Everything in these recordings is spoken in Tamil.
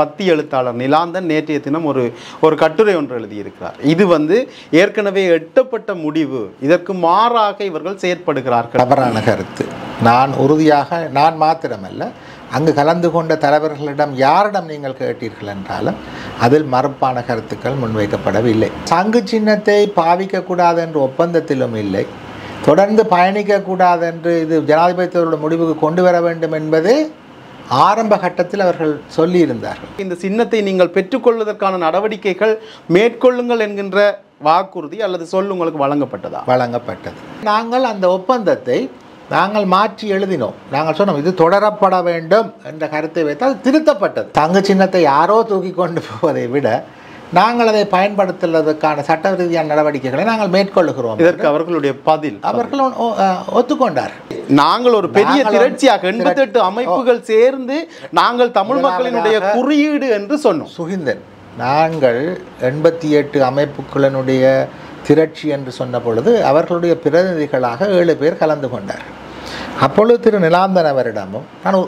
பத்தி எழுத்தாளர் நிலாந்தன் நேற்றைய தினம் ஒரு ஒரு கட்டுரை ஒன்று எழுதியிருக்கிறார். இது வந்து ஏற்கனவே எட்டப்பட்ட முடிவு. இதற்கு மாறாக இவர்கள் செயற்படுகிறார்கள். தவறான கருத்து. நான் உறுதியாக நான் மாத்திரமல்ல அங்கு கலந்து கொண்ட தலைவர்களிடம் யாரிடம் நீங்கள் கேட்டீர்கள் என்றாலும் அதில் மறுப்பான கருத்துக்கள் முன்வைக்கப்படவில்லை. சங்கு சின்னத்தை பாவிக்கக்கூடாது என்ற ஒப்பந்தத்திலும் இல்லை. தொடர்ந்து பயணிக்கக்கூடாது என்று இது ஜனாதிபதி தேர்தலோட முடிவுக்கு கொண்டு வர வேண்டும் என்பது ஆரம்ப கட்டத்தில் அவர்கள் சொல்லியிருந்தார்கள். இந்த சின்னத்தை நீங்கள் பெற்றுக்கொள்வதற்கான நடவடிக்கைகள் மேற்கொள்ளுங்கள் என்கின்ற வாக்குறுதி அல்லது சொல் உங்களுக்கு வழங்கப்பட்டதா? வழங்கப்பட்டது. நாங்கள் அந்த ஒப்பந்தத்தை நாங்கள் மாற்றி எழுதினோம். நாங்கள் சொன்னோம் இது தொடரப்பட வேண்டும் என்ற கருத்தை வைத்து அது திருத்தப்பட்டது. தங்க சின்னத்தை யாரோ தூக்கி கொண்டு போவதை விட நாங்கள் அதை பயன்படுத்துவதற்கான சட்ட ரீதியான நடவடிக்கைகளை நாங்கள் மேற்கொள்ளுகிறோம் இதற்கு அவர்களுடைய பதில் அவர்கள் ஒத்துக்கொண்டார். நாங்கள் ஒரு பெரிய திரட்சியாக திரட்சி- எண்பத்தெட்டு அமைப்புகள் சேர்ந்து நாங்கள் தமிழ் மக்களினுடைய குறியீடு என்று சொன்னோம். சுகிந்தன் நாங்கள் எண்பத்தி எட்டு அமைப்புகளினுடைய திரட்சி என்று சொன்ன பொழுது அவர்களுடைய பிரதிநிதிகளாக ஏழு பேர் கலந்து கொண்டார். அப்பொழுது திரு நிலாந்தன் அவரிடமும் நான்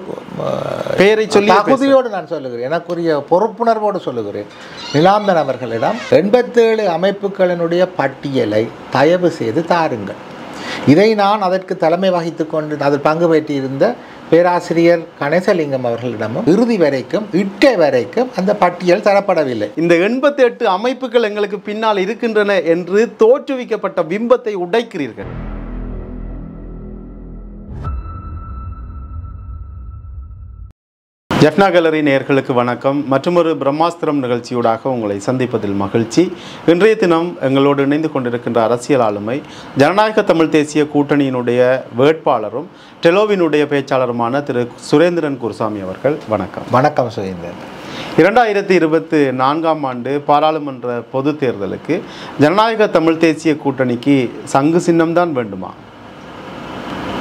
பெயரை சொல்லி தகுதியோடு நான் சொல்லுகிறேன். எனக்குரிய பொறுப்புணர்வோடு சொல்லுகிறேன். நிலாந்தன் அவர்களிடம் எண்பத்தேழு அமைப்புகளினுடைய பட்டியலை தயவு செய்து தாருங்கள். இதை நான் அதற்கு தலைமை வகித்து கொண்டு அதில் பங்கு பெற்றிருந்த பேராசிரியர் கணேசலிங்கம் அவர்களிடமும் இறுதி வரைக்கும் இட்டை வரைக்கும் அந்த பட்டியல் தரப்படவில்லை. இந்த எண்பத்தி எட்டு அமைப்புகள் எங்களுக்கு பின்னால் இருக்கின்றன என்று தோற்றுவிக்கப்பட்ட பிம்பத்தை உடைக்கிறீர்கள். ஜெஃப்னா கேலரி நேயர்களுக்கு வணக்கம். மற்றொரு பிரம்மாஸ்திரம் நிகழ்ச்சியூடாக உங்களை சந்திப்பதில் மகிழ்ச்சி. இன்றைய தினம் எங்களோடு இணைந்து கொண்டிருக்கின்ற அரசியல் ஆளுமை ஜனநாயக தமிழ் தேசிய கூட்டணியினுடைய வேட்பாளரும் டெலோவினுடைய பேச்சாளருமான திரு சுரேந்திரன் குருசாமி அவர்கள் வணக்கம். வணக்கம் சுகேந்தர் இரண்டாயிரத்தி இருபத்தி நான்காம் ஆண்டு பாராளுமன்ற பொதுத் தேர்தலுக்கு ஜனநாயக தமிழ் தேசிய கூட்டணிக்கு சங்கு சின்னம்தான் வேண்டுமா?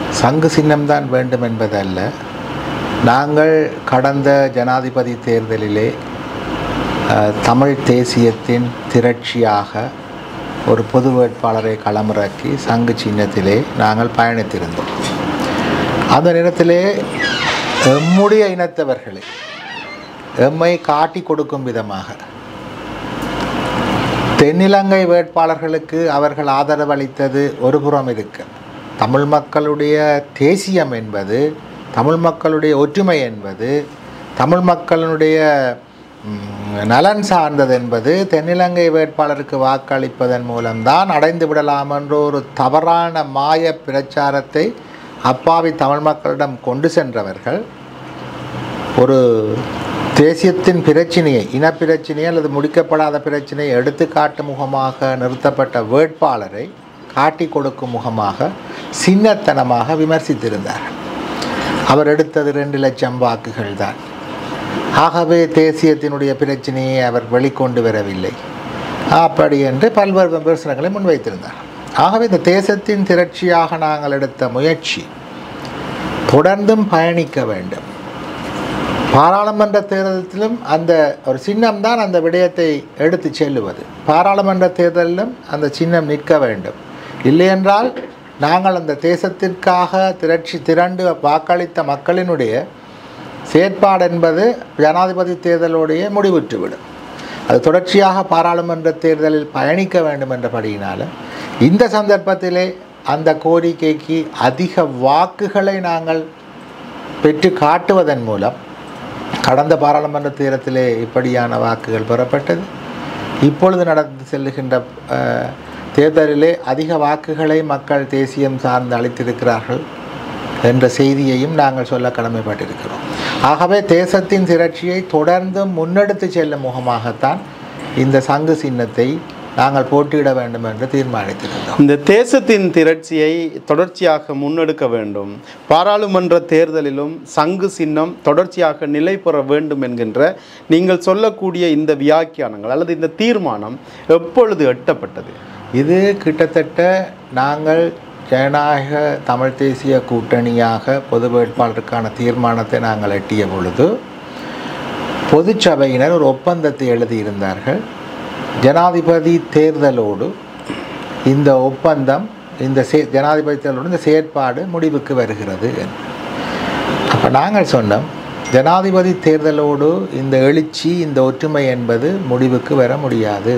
சங்கு சின்னம்தான் வேண்டும் என்பதல்ல. நாங்கள் கடந்த ஜனாதிபதி தேர்தலிலே தமிழ் தேசியத்தின் திரட்சியாக ஒரு பொது வேட்பாளரை களமிறக்கி சங்கு சின்னத்திலே நாங்கள் பயணித்திருந்தோம். அந்த நேரத்திலே எம்முடைய இனத்தவர்களை எம்மை காட்டி கொடுக்கும் விதமாக தென்னிலங்கை வேட்பாளர்களுக்கு அவர்கள் ஆதரவளித்தது ஒரு புறம் இருக்க. தமிழ் மக்களுடைய தேசியம் என்பது தமிழ் மக்களுடைய ஒற்றுமை என்பது தமிழ் மக்களினுடைய நலன் சார்ந்தது என்பது தென்னிலங்கை வேட்பாளருக்கு வாக்களிப்பதன் மூலம்தான் அடைந்து விடலாம் என்ற ஒரு தவறான மாய பிரச்சாரத்தை அப்பாவி தமிழ் மக்களிடம் கொண்டு சென்றவர்கள் ஒரு தேசியத்தின் பிரச்சினையை இனப்பிரச்சினையை அல்லது முடிக்கப்படாத பிரச்சினையை எடுத்துக்காட்டு முகமாக நிறுத்தப்பட்ட வேட்பாளரை காட்டி கொடுக்கும் முகமாக சின்னத்தனமாக விமர்சித்திருந்தார்கள். அவர் எடுத்தது ரெண்டு லட்சம் வாக்குகள் தான். ஆகவே தேசியத்தினுடைய பிரச்சனையை அவர் வெளிக்கொண்டு வரவில்லை. அப்படி என்று பல்வேறு விமர்சனங்களை முன்வைத்திருந்தார். ஆகவே இந்த தேசத்தின் திரட்சியாக நாங்கள் எடுத்த முயற்சி தொடர்ந்தும் பயணிக்க வேண்டும். பாராளுமன்ற தேர்தலிலும் அந்த ஒரு சின்னம் தான் அந்த விடயத்தை எடுத்து செல்லுவது. பாராளுமன்ற தேர்தலிலும் அந்த சின்னம் நிற்க வேண்டும். இல்லையென்றால் நாங்கள் அந்த தேசத்திற்காக திரட்சி திரண்டு வாக்களித்த மக்களினுடைய செயற்பாடு என்பது ஜனாதிபதி தேர்தலோடைய முடிவுற்றுவிடும். அது தொடர்ச்சியாக பாராளுமன்ற தேர்தலில் பயணிக்க வேண்டும் என்றபடியினால் இந்த சந்தர்ப்பத்திலே அந்த கோரிக்கைக்கு அதிக வாக்குகளை நாங்கள் பெற்று காட்டுவதன் மூலம் கடந்த பாராளுமன்ற தேர்தலிலே இப்படியான வாக்குகள் பெறப்பட்டது. இப்பொழுது நடந்து செல்லுகின்ற தேர்தலிலே அதிக வாக்குகளை மக்கள் தேசியம் சார்ந்து அளித்திருக்கிறார்கள் என்ற செய்தியையும் நாங்கள் சொல்ல கடமைப்பட்டிருக்கிறோம். ஆகவே தேசத்தின் திரட்சியை தொடர்ந்து முன்னெடுத்து செல்லும் முகமாகத்தான் இந்த சங்கு சின்னத்தை நாங்கள் போட்டியிட வேண்டும் என்று தீர்மானித்திருந்தோம். இந்த தேசத்தின் திரட்சியை தொடர்ச்சியாக முன்னெடுக்க வேண்டும். பாராளுமன்ற தேர்தலிலும் சங்கு சின்னம் தொடர்ச்சியாக நிலை பெற வேண்டும் என்கின்ற நீங்கள் சொல்லக்கூடிய இந்த வியாக்கியானங்கள் அல்லது இந்த தீர்மானம் எப்பொழுது எட்டப்பட்டது? இது கிட்டத்தட்ட நாங்கள் ஜனநாயக தமிழ் தேசிய கூட்டணியாக பொது வேட்பாளருக்கான தீர்மானத்தை நாங்கள் எட்டிய பொழுது பொதுச்சபையினர் ஒரு ஒப்பந்தத்தை எழுதியிருந்தார்கள். ஜனாதிபதி தேர்தலோடு இந்த ஒப்பந்தம் இந்த சே ஜனாதிபதி தேர்தலோடு இந்த செயற்பாடு முடிவுக்கு வருகிறது அப்போ நாங்கள் சொன்னோம் ஜனாதிபதி தேர்தலோடு இந்த எழுச்சி இந்த ஒற்றுமை என்பது முடிவுக்கு வர முடியாது.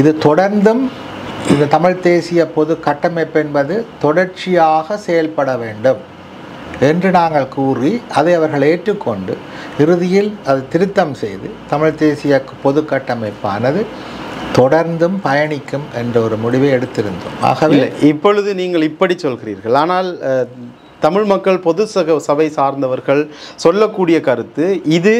இது தொடர்ந்தும் இந்த தமிழ் தேசிய பொது கட்டமைப்பு என்பது தொடர்ச்சியாக செயல்பட வேண்டும் என்று நாங்கள் கூறி அதை அவர்கள் ஏற்றுக்கொண்டு இறுதியில் அது திருத்தம் செய்து தமிழ் தேசிய பொது கட்டமைப்பானது தொடர்ந்தும் பயணிக்கும் என்ற ஒரு முடிவை எடுத்திருந்தோம். ஆகவே இப்பொழுது நீங்கள் இப்படி சொல்கிறீர்கள். ஆனால் தமிழ் மக்கள் பொது சக சபை சார்ந்தவர்கள் சொல்லக்கூடிய கருத்து இது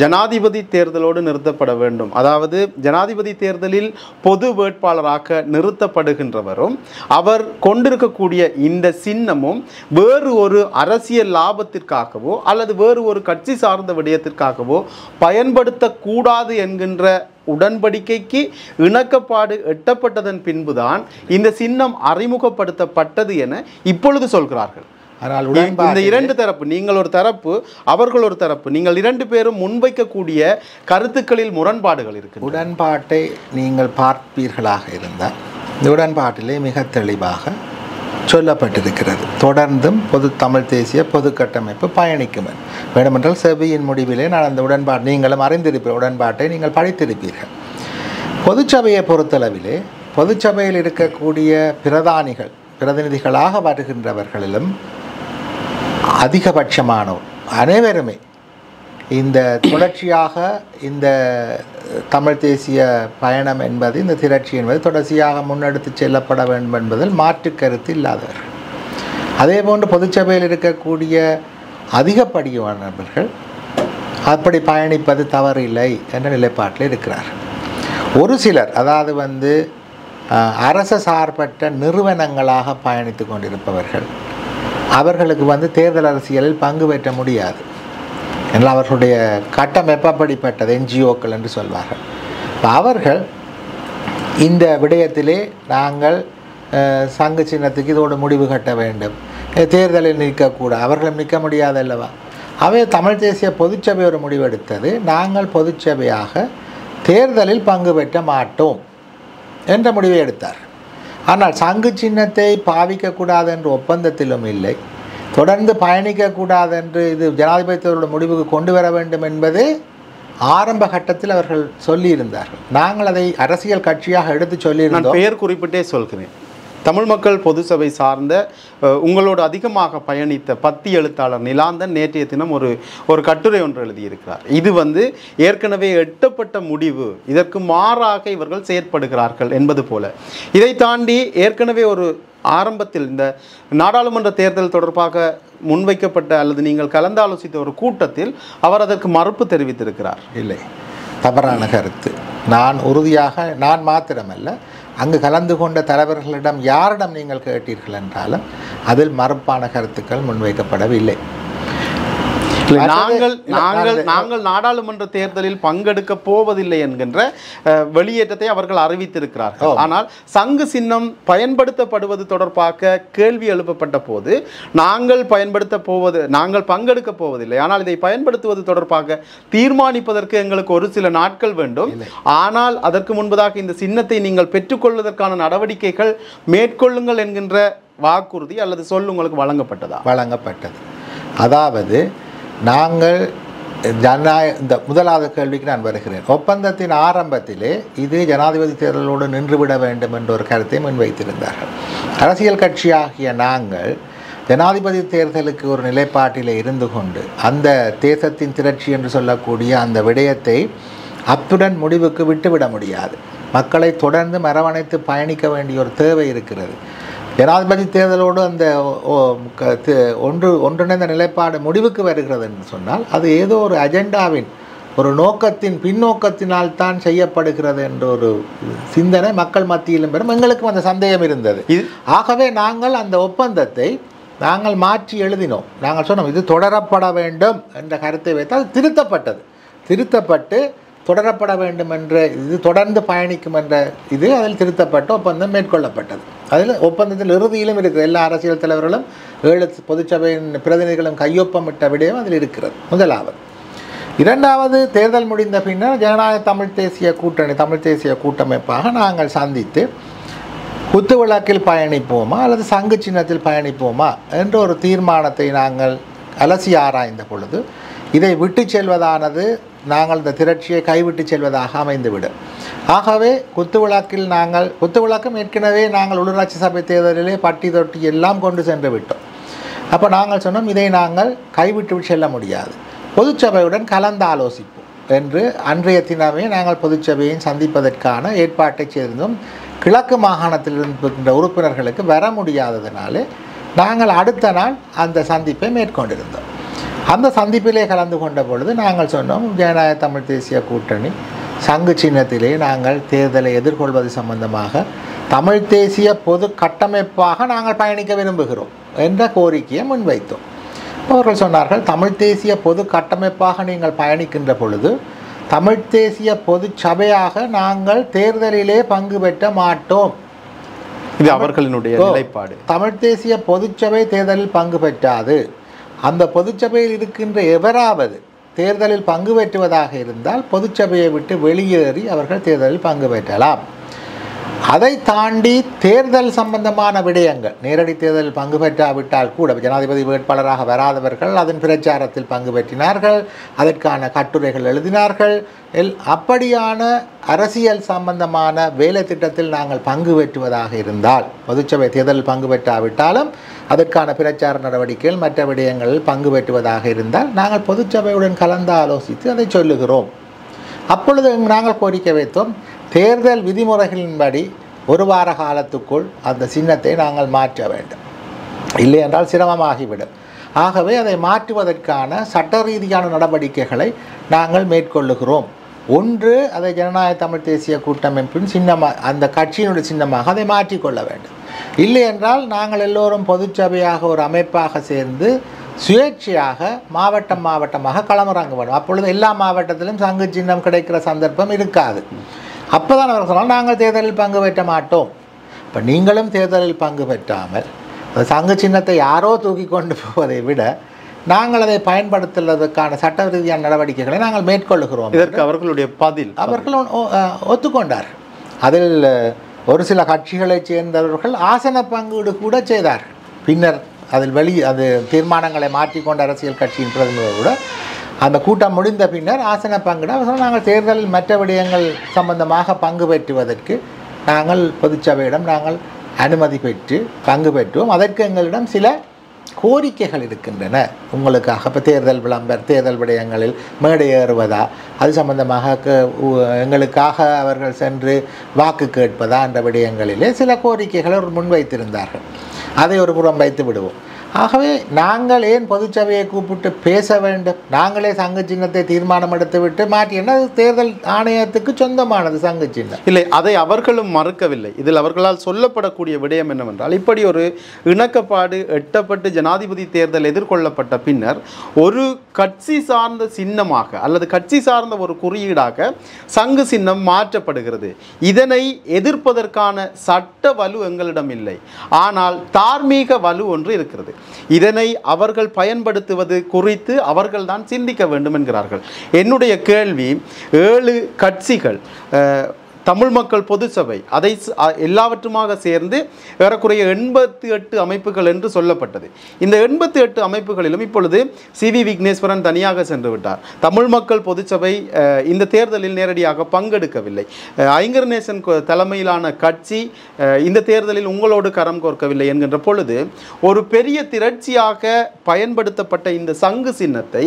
ஜனாதிபதி தேர்தலோடு நிறுத்தப்பட வேண்டும். அதாவது ஜனாதிபதி தேர்தலில் பொது வேட்பாளராக நிறுத்தப்படுகின்றவரும் அவர் கொண்டிருக்கக்கூடிய இந்த சின்னமும் வேறு ஒரு அரசியல் லாபத்திற்காகவோ அல்லது வேறு ஒரு கட்சி சார்ந்த விடயத்திற்காகவோ பயன்படுத்தக்கூடாது என்கின்ற உடன்படிக்கைக்கு இணக்கப்பாடு எட்டப்பட்டதன் பின்புதான் இந்த சின்னம் அறிமுகப்படுத்தப்பட்டது என இப்பொழுது சொல்கிறார்கள். ஆனால் இந்த இரண்டு தரப்பு நீங்கள் ஒரு தரப்பு அவர்கள் ஒரு தரப்பு நீங்கள் இரண்டு பேரும் முன்வைக்கக்கூடிய கருத்துக்களில் முரண்பாடுகள் இருக்கு உடன்பாட்டை நீங்கள் பார்ப்பீர்களாக இருந்தால் இந்த உடன்பாட்டிலே மிக தெளிவாக சொல்லப்பட்டிருக்கிறது. தொடர்ந்தும் பொது தமிழ் தேசிய பொது கட்டமைப்பு பயணிக்கும். வேண்டுமென்றால் செவியின் முடிவிலே நான் அந்த உடன்பாடு நீங்களும் அறிந்திருப்பீர் உடன்பாட்டை நீங்கள் படித்திருப்பீர்கள். பொதுச்சபையை பொறுத்தளவிலே பொதுச்சபையில் இருக்கக்கூடிய பிரதானிகள் பிரதிநிதிகளாக வருகின்றவர்களிலும் அதிகபட்சமானோர். அனைவருமே. இந்த தொடர்ச்சியாக இந்த தமிழ் தேசிய பயணம் என்பது இந்த திரட்சி என்பது தொடர்ச்சியாக முன்னெடுத்து செல்லப்பட வேண்டும் என்பதில் மாற்று கருத்து இல்லாதவர்கள் அதே போன்று பொதுச்சபையில் இருக்கக்கூடிய அதிகப்படியானவர்கள் அப்படி பயணிப்பது தவறில்லை என்ற நிலைப்பாட்டில் இருக்கிறார். ஒரு சிலர் அதாவது வந்து அரச சார்பற்ற நிறுவனங்களாக பயணித்து கொண்டிருப்பவர்கள் அவர்களுக்கு வந்து தேர்தல் அரசியலில் பங்கு பெற்ற முடியாது. என்றால் அவர்களுடைய கட்டமைப்பு அப்படிப்பட்டது என்ஜிஓக்கள் என்று சொல்வார்கள். அவர்கள் இந்த விடயத்திலே நாங்கள் சங்கு சின்னத்துக்கு இதோடு முடிவு கட்ட வேண்டும். தேர்தலில் நிற்கக்கூடாது அவர்களும் நிற்க முடியாது அல்லவா? அவை தமிழ் தேசிய பொதுச்சபை ஒரு முடிவெடுத்தது. நாங்கள் பொதுச்சபையாக தேர்தலில் பங்கு பெற்ற மாட்டோம் என்ற முடிவை எடுத்தார் ஆனால் சங்கு சின்னத்தை பாவிக்கக்கூடாது என்ற ஒப்பந்தத்திலும் இல்லை. தொடர்ந்து பயணிக்கக்கூடாது என்று இது ஜனாதிபதி தேர்தலோட முடிவுக்கு கொண்டு வர வேண்டும் என்பது ஆரம்ப கட்டத்தில் அவர்கள் சொல்லியிருந்தார்கள். நாங்கள் அதை அரசியல் கட்சியாக எடுத்து சொல்லியிருந்தோம். பெயர் குறிப்பிட்டே சொல்கிறேன். தமிழ் மக்கள் பொது சபை சார்ந்த உங்களோடு அதிகமாக பயணித்த பத்தி எழுத்தாளர் நிலாந்தன் நேற்றைய தினம் ஒரு ஒரு கட்டுரை ஒன்று எழுதியிருக்கிறார். இது வந்து ஏற்கனவே எட்டப்பட்ட முடிவு இதற்கு மாறாக இவர்கள் செயற்படுகிறார்கள் என்பது போல. இதை தாண்டி ஏற்கனவே ஒரு ஆரம்பத்தில் இந்த நாடாளுமன்ற தேர்தல் தொடர்பாக முன்வைக்கப்பட்ட அல்லது நீங்கள் கலந்தாலோசித்த ஒரு கூட்டத்தில் அவர் அதற்கு மறுப்பு தெரிவித்திருக்கிறார். இல்லை. தவறான கருத்து. நான் உறுதியாக நான் மாத்திரமல்ல அங்கு கலந்து கொண்ட தலைவர்களிடம் யாரிடம் நீங்கள் கேட்டீர்கள் என்றாலும் அதில் மறுப்பான கருத்துக்கள் முன்வைக்கப்படவில்லை. நாங்கள் நாங்கள் நாங்கள் நாடாளுமன்ற தேர்தலில் பங்கெடுக்க போவதில்லை என்கின்ற வெளியேற்றத்தை அவர்கள் அறிவித்திருக்கிறார்கள். ஆனால் சங்கு சின்னம் பயன்படுத்தப்படுவது தொடர்பாக கேள்வி எழுப்பப்பட்ட போது நாங்கள் பயன்படுத்த போவது நாங்கள் பங்கெடுக்க போவதில்லை. ஆனால் இதை பயன்படுத்துவது தொடர்பாக தீர்மானிப்பதற்கு எங்களுக்கு ஒரு சில நாட்கள் வேண்டும். ஆனால் அதற்கு முன்பதாக இந்த சின்னத்தை நீங்கள் பெற்றுக்கொள்வதற்கான நடவடிக்கைகள் மேற்கொள்ளுங்கள் என்கின்ற வாக்குறுதி அல்லது சொல் உங்களுக்கு வழங்கப்பட்டதா? வழங்கப்பட்டது. அதாவது நாங்கள் ஜனநாயக இந்த முதலாவது கேள்விக்கு நான் வருகிறேன். ஒப்பந்தத்தின் ஆரம்பத்திலே இது ஜனாதிபதி தேர்தலோடு நின்றுவிட வேண்டும் என்ற ஒரு கருத்தை முன்வைத்திருந்தார்கள். அரசியல் கட்சியாகிய நாங்கள் ஜனாதிபதி தேர்தலுக்கு ஒரு நிலைப்பாட்டில் இருந்து கொண்டு அந்த தேசத்தின் திரட்சி என்று சொல்லக்கூடிய அந்த விடயத்தை அத்துடன் முடிவுக்கு விட்டுவிட முடியாது. மக்களை தொடர்ந்து மரவணைத்து பயணிக்க வேண்டிய ஒரு தேவை இருக்கிறது. ஜனாதிபதி தேர்தலோடு அந்த ஒன்று ஒன்றிணைந்த நிலைப்பாடு முடிவுக்கு வருகிறது என்று சொன்னால் அது ஏதோ ஒரு அஜெண்டாவின் ஒரு நோக்கத்தின் பின்னோக்கத்தினால் தான் செய்யப்படுகிறது என்ற ஒரு சிந்தனை மக்கள் மத்தியிலும் பெறும் எங்களுக்கும் அந்த சந்தேகம் இருந்தது. ஆகவே நாங்கள் அந்த ஒப்பந்தத்தை நாங்கள் மாற்றி எழுதினோம். நாங்கள் சொன்னோம் இது தொடரப்பட வேண்டும் என்ற கருத்தை வைத்து அது திருத்தப்பட்டது. திருத்தப்பட்டு தொடரப்பட வேண்டும் என்ற இது தொடர்ந்து பயணிக்கும் என்ற இது அதில் திருத்தப்பட்ட ஒப்பந்தம் மேற்கொள்ளப்பட்டது. அதில் ஒப்பந்தத்தில் இறுதியிலும் இருக்குது எல்லா அரசியல் தலைவர்களும் ஏழு பொதுச்சபையின் பிரதிநிதிகளும் கையொப்பமிட்ட விடயம் அதில் இருக்கிறது முதலாவது. இரண்டாவது தேர்தல் முடிந்த பின்னர் ஜனநாயக தமிழ் தேசிய கூட்டணி தமிழ் தேசிய கூட்டமைப்பாக நாங்கள் சந்தித்து குத்துவிளக்கில் பயணிப்போமா அல்லது சங்கு சின்னத்தில் பயணிப்போமா என்ற ஒரு தீர்மானத்தை நாங்கள் அலசி ஆராய்ந்த பொழுது இதை விட்டு செல்வதானது நாங்கள் இந்த திரட்சியை கைவிட்டு செல்வதாக அமைந்துவிடும் ஆகவே குத்துவிளக்கில் நாங்கள் குத்துவிளக்கும் ஏற்கனவே நாங்கள் உள்ளூராட்சி சபை தேர்தலிலே பட்டி தொட்டி எல்லாம் கொண்டு சென்று விட்டோம். அப்போ நாங்கள் சொன்னோம் இதை நாங்கள் கைவிட்டு செல்ல முடியாது. பொதுச்சபையுடன் கலந்து ஆலோசிப்போம் என்று அன்றைய தினமே நாங்கள் பொதுச்சபையை சந்திப்பதற்கான ஏற்பாட்டை செய்திருந்தோம். கிழக்கு மாகாணத்தில் இருக்கின்ற உறுப்பினர்களுக்கு வர முடியாததினாலே நாங்கள் அடுத்த நாள் அந்த சந்திப்பை மேற்கொண்டிருந்தோம். அந்த சந்திப்பிலே கலந்து கொண்ட பொழுது நாங்கள் சொன்னோம் ஜனநாயக தமிழ் தேசிய கூட்டணி சங்கு சின்னத்திலே நாங்கள் தேர்தலை எதிர்கொள்வது சம்பந்தமாக தமிழ் தேசிய பொது கட்டமைப்பாக நாங்கள் பயணிக்க விரும்புகிறோம் என்ற கோரிக்கையை முன்வைத்தோம். அவர்கள் சொன்னார்கள் தமிழ் தேசிய பொது கட்டமைப்பாக நீங்கள் பயணிக்கின்ற பொழுது தமிழ் தேசிய பொது சபையாக நாங்கள் தேர்தலிலே பங்கு பெற்ற மாட்டோம். இது அவர்களினுடைய. நிலைப்பாடு. தமிழ் தேசிய பொதுச்சபை தேர்தலில் பங்கு பெற்றாது. அந்த பொதுச்சபையில் இருக்கின்ற எவராவது தேர்தலில் பங்கு பெற்றுவதாக இருந்தால் பொதுச்சபையை விட்டு வெளியேறி அவர்கள் தேர்தலில் பங்கு பெற்றலாம் அதை தாண்டி தேர்தல் சம்பந்தமான விடயங்கள் நேரடி தேர்தலில் பங்கு பெற்றாவிட்டால் கூட ஜனாதிபதி வேட்பாளராக வராதவர்கள் அதன் பிரச்சாரத்தில் பங்கு பெற்றினார்கள் அதற்கான கட்டுரைகள் எழுதினார்கள். எல் அப்படியான அரசியல் சம்பந்தமான வேலை திட்டத்தில் நாங்கள் பங்கு பெற்றுவதாக இருந்தால் பொதுச்சபை தேர்தலில் பங்கு பெற்றாவிட்டாலும் அதற்கான பிரச்சார நடவடிக்கைகள் மற்ற விடயங்களில் பங்கு பெற்றுவதாக இருந்தால் நாங்கள் பொதுச்சபையுடன் கலந்து ஆலோசித்து அதை சொல்லுகிறோம். அப்பொழுது நாங்கள் கோரிக்கை வைத்தோம் தேர்தல் விதிமுறைகளின்படி ஒரு வார காலத்துக்குள் அந்த சின்னத்தை நாங்கள் மாற்ற வேண்டும். இல்லை என்றால் சிரமமாகிவிடும். ஆகவே அதை மாற்றுவதற்கான சட்ட ரீதியான நடவடிக்கைகளை நாங்கள் மேற்கொள்ளுகிறோம். ஒன்று அதை ஜனநாயக தமிழ் தேசிய கூட்டமைப்பின் சின்னமாக அந்த கட்சியினுடைய சின்னமாக அதை மாற்றிக்கொள்ள வேண்டும். இல்லை என்றால் நாங்கள் எல்லோரும் பொதுச்சபையாக ஒரு அமைப்பாக சேர்ந்து சுயேட்சையாக மாவட்டம் மாவட்டமாக களமிறங்க வேண்டும் அப்பொழுது எல்லா மாவட்டத்திலும் சங்கு சின்னம் கிடைக்கிற சந்தர்ப்பம் இருக்காது. அப்போ தான் அவர் சொன்னால் நாங்கள் தேர்தலில் பங்கு பெற்ற மாட்டோம். இப்போ நீங்களும் தேர்தலில் பங்கு பெற்றாமல் அந்த சங்கு சின்னத்தை யாரோ தூக்கி கொண்டு போவதை விட நாங்கள் அதை பயன்படுத்துவதற்கான சட்ட ரீதியான நடவடிக்கைகளை நாங்கள் மேற்கொள்ளுகிறோம் இதற்கு அவர்களுடைய பதில் அவர்கள் ஒத்துக்கொண்டார். அதில் ஒரு சில கட்சிகளைச் சேர்ந்தவர்கள் ஆசன பங்கீடு கூட செய்தார்கள் பின்னர் அதில் வெளி அது தீர்மானங்களை மாற்றிக்கொண்ட அரசியல் கட்சியின் பிரதிநிதிகள் கூட அந்த கூட்டம் முடிந்த பின்னர் ஆசன பங்கிட நாங்கள் தேர்தலில் மற்ற விடயங்கள் சம்பந்தமாக பங்கு பெற்றுவதற்கு நாங்கள் பொதுச்சபையிடம் நாங்கள் அனுமதி பெற்று பங்கு பெற்றோம். அதற்கு எங்களிடம் சில கோரிக்கைகள் இருக்கின்றன. உங்களுக்காக இப்போ தேர்தல் விளம்பர் தேர்தல் விடயங்களில் மேடை ஏறுவதா அது சம்பந்தமாக எங்களுக்காக அவர்கள் சென்று வாக்கு கேட்பதா என்ற விடயங்களிலே சில கோரிக்கைகளை முன்வைத்திருந்தார்கள். அதை ஒரு புறம் வைத்து விடுவோம். ஆகவே நாங்கள் ஏன் பொதுச்சபையை கூப்பிட்டு பேச வேண்டும்? நாங்களே சங்க சின்னத்தை தீர்மானம் எடுத்துவிட்டு மாற்றி என்ன? தேர்தல் ஆணையத்துக்கு சொந்தமானது சங்க சின்னம். இல்லை அதை அவர்களும் மறுக்கவில்லை. இதில் அவர்களால் சொல்லப்படக்கூடிய விடயம் என்னவென்றால் இப்படி ஒரு இணக்கப்பாடு எட்டப்பட்டு ஜனாதிபதி தேர்தல் எதிர்கொள்ளப்பட்ட பின்னர் ஒரு கட்சி சார்ந்த சின்னமாக அல்லது கட்சி சார்ந்த ஒரு குறியீடாக சங்கு சின்னம் மாற்றப்படுகிறது. இதனை எதிர்ப்பதற்கான சட்ட வலு எங்களிடம் இல்லை. ஆனால் தார்மீக வலு ஒன்று இருக்கிறது. இதனை அவர்கள் பயன்படுத்துவது குறித்து அவர்கள் தான் சிந்திக்க வேண்டும் என்கிறார்கள். என்னுடைய கேள்வி ஏழு கட்சிகள் தமிழ் மக்கள் பொதுச்சபை அதை எல்லாவற்றுமாக சேர்ந்து ஏறக்குறைய எண்பத்தி எட்டு அமைப்புகள் என்று சொல்லப்பட்டது. இந்த எண்பத்தி எட்டு அமைப்புகளிலும் இப்பொழுது சி வி விக்னேஸ்வரன் தனியாக சென்று விட்டார். தமிழ் மக்கள் பொதுச்சபை சபை இந்த தேர்தலில் நேரடியாக பங்கெடுக்கவில்லை. ஐங்கர் நேசன் தலைமையிலான கட்சி இந்த தேர்தலில் உங்களோடு கரம் கோர்க்கவில்லை என்கின்ற பொழுது ஒரு பெரிய திரட்சியாக பயன்படுத்தப்பட்ட இந்த சங்கு சின்னத்தை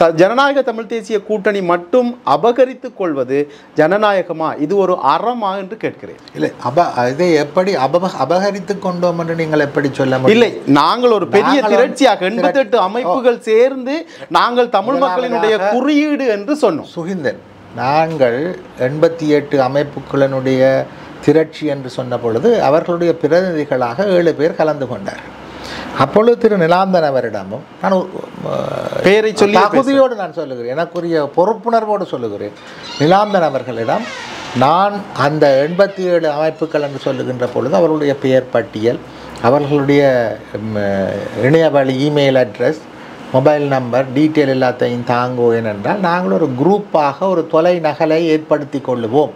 த ஜனநாயக தமிழ் தேசிய கூட்டணி மட்டும் அபகரித்துக் கொள்வது ஜனநாயகமா? இது ஒரு அறமா என்று கேட்கிறேன். இல்லை அப இதை எப்படி அபக அபகரித்து கொண்டோம் என்று நீங்கள் எப்படி சொல்ல முடியும்? இல்லை நாங்கள் ஒரு பெரிய திரட்சியாக எண்பத்தி எட்டு அமைப்புகள் சேர்ந்து நாங்கள் தமிழ் மக்களினுடைய குறியீடு என்று சொன்னோம். சுகிந்தன் நாங்கள் எண்பத்தி எட்டு அமைப்புகளினுடைய திரட்சி என்று சொன்ன பொழுது அவர்களுடைய பிரதிநிதிகளாக ஏழு பேர் கலந்து கொண்டார். அப்பொழுது திரு நிலாந்தன் அவரிடமும் நான் பெயரை சொல்லி தகுதியோடு நான் சொல்லுகிறேன் எனக்குரிய பொறுப்புணர்வோடு சொல்லுகிறேன். நிலாந்தன் அவர்களிடம் நான் அந்த எண்பத்தி ஏழு அமைப்புகள் என்று சொல்லுகின்ற பொழுது அவர்களுடைய பெயர் பட்டியல் அவர்களுடைய இணையவழி email address mobile number detail எல்லாத்தையும் தாங்குவோம் ஏனென்றால் நாங்கள் ஒரு குரூப்பாக ஒரு தொலை நகலை ஏற்படுத்தி கொள்ளுவோம்.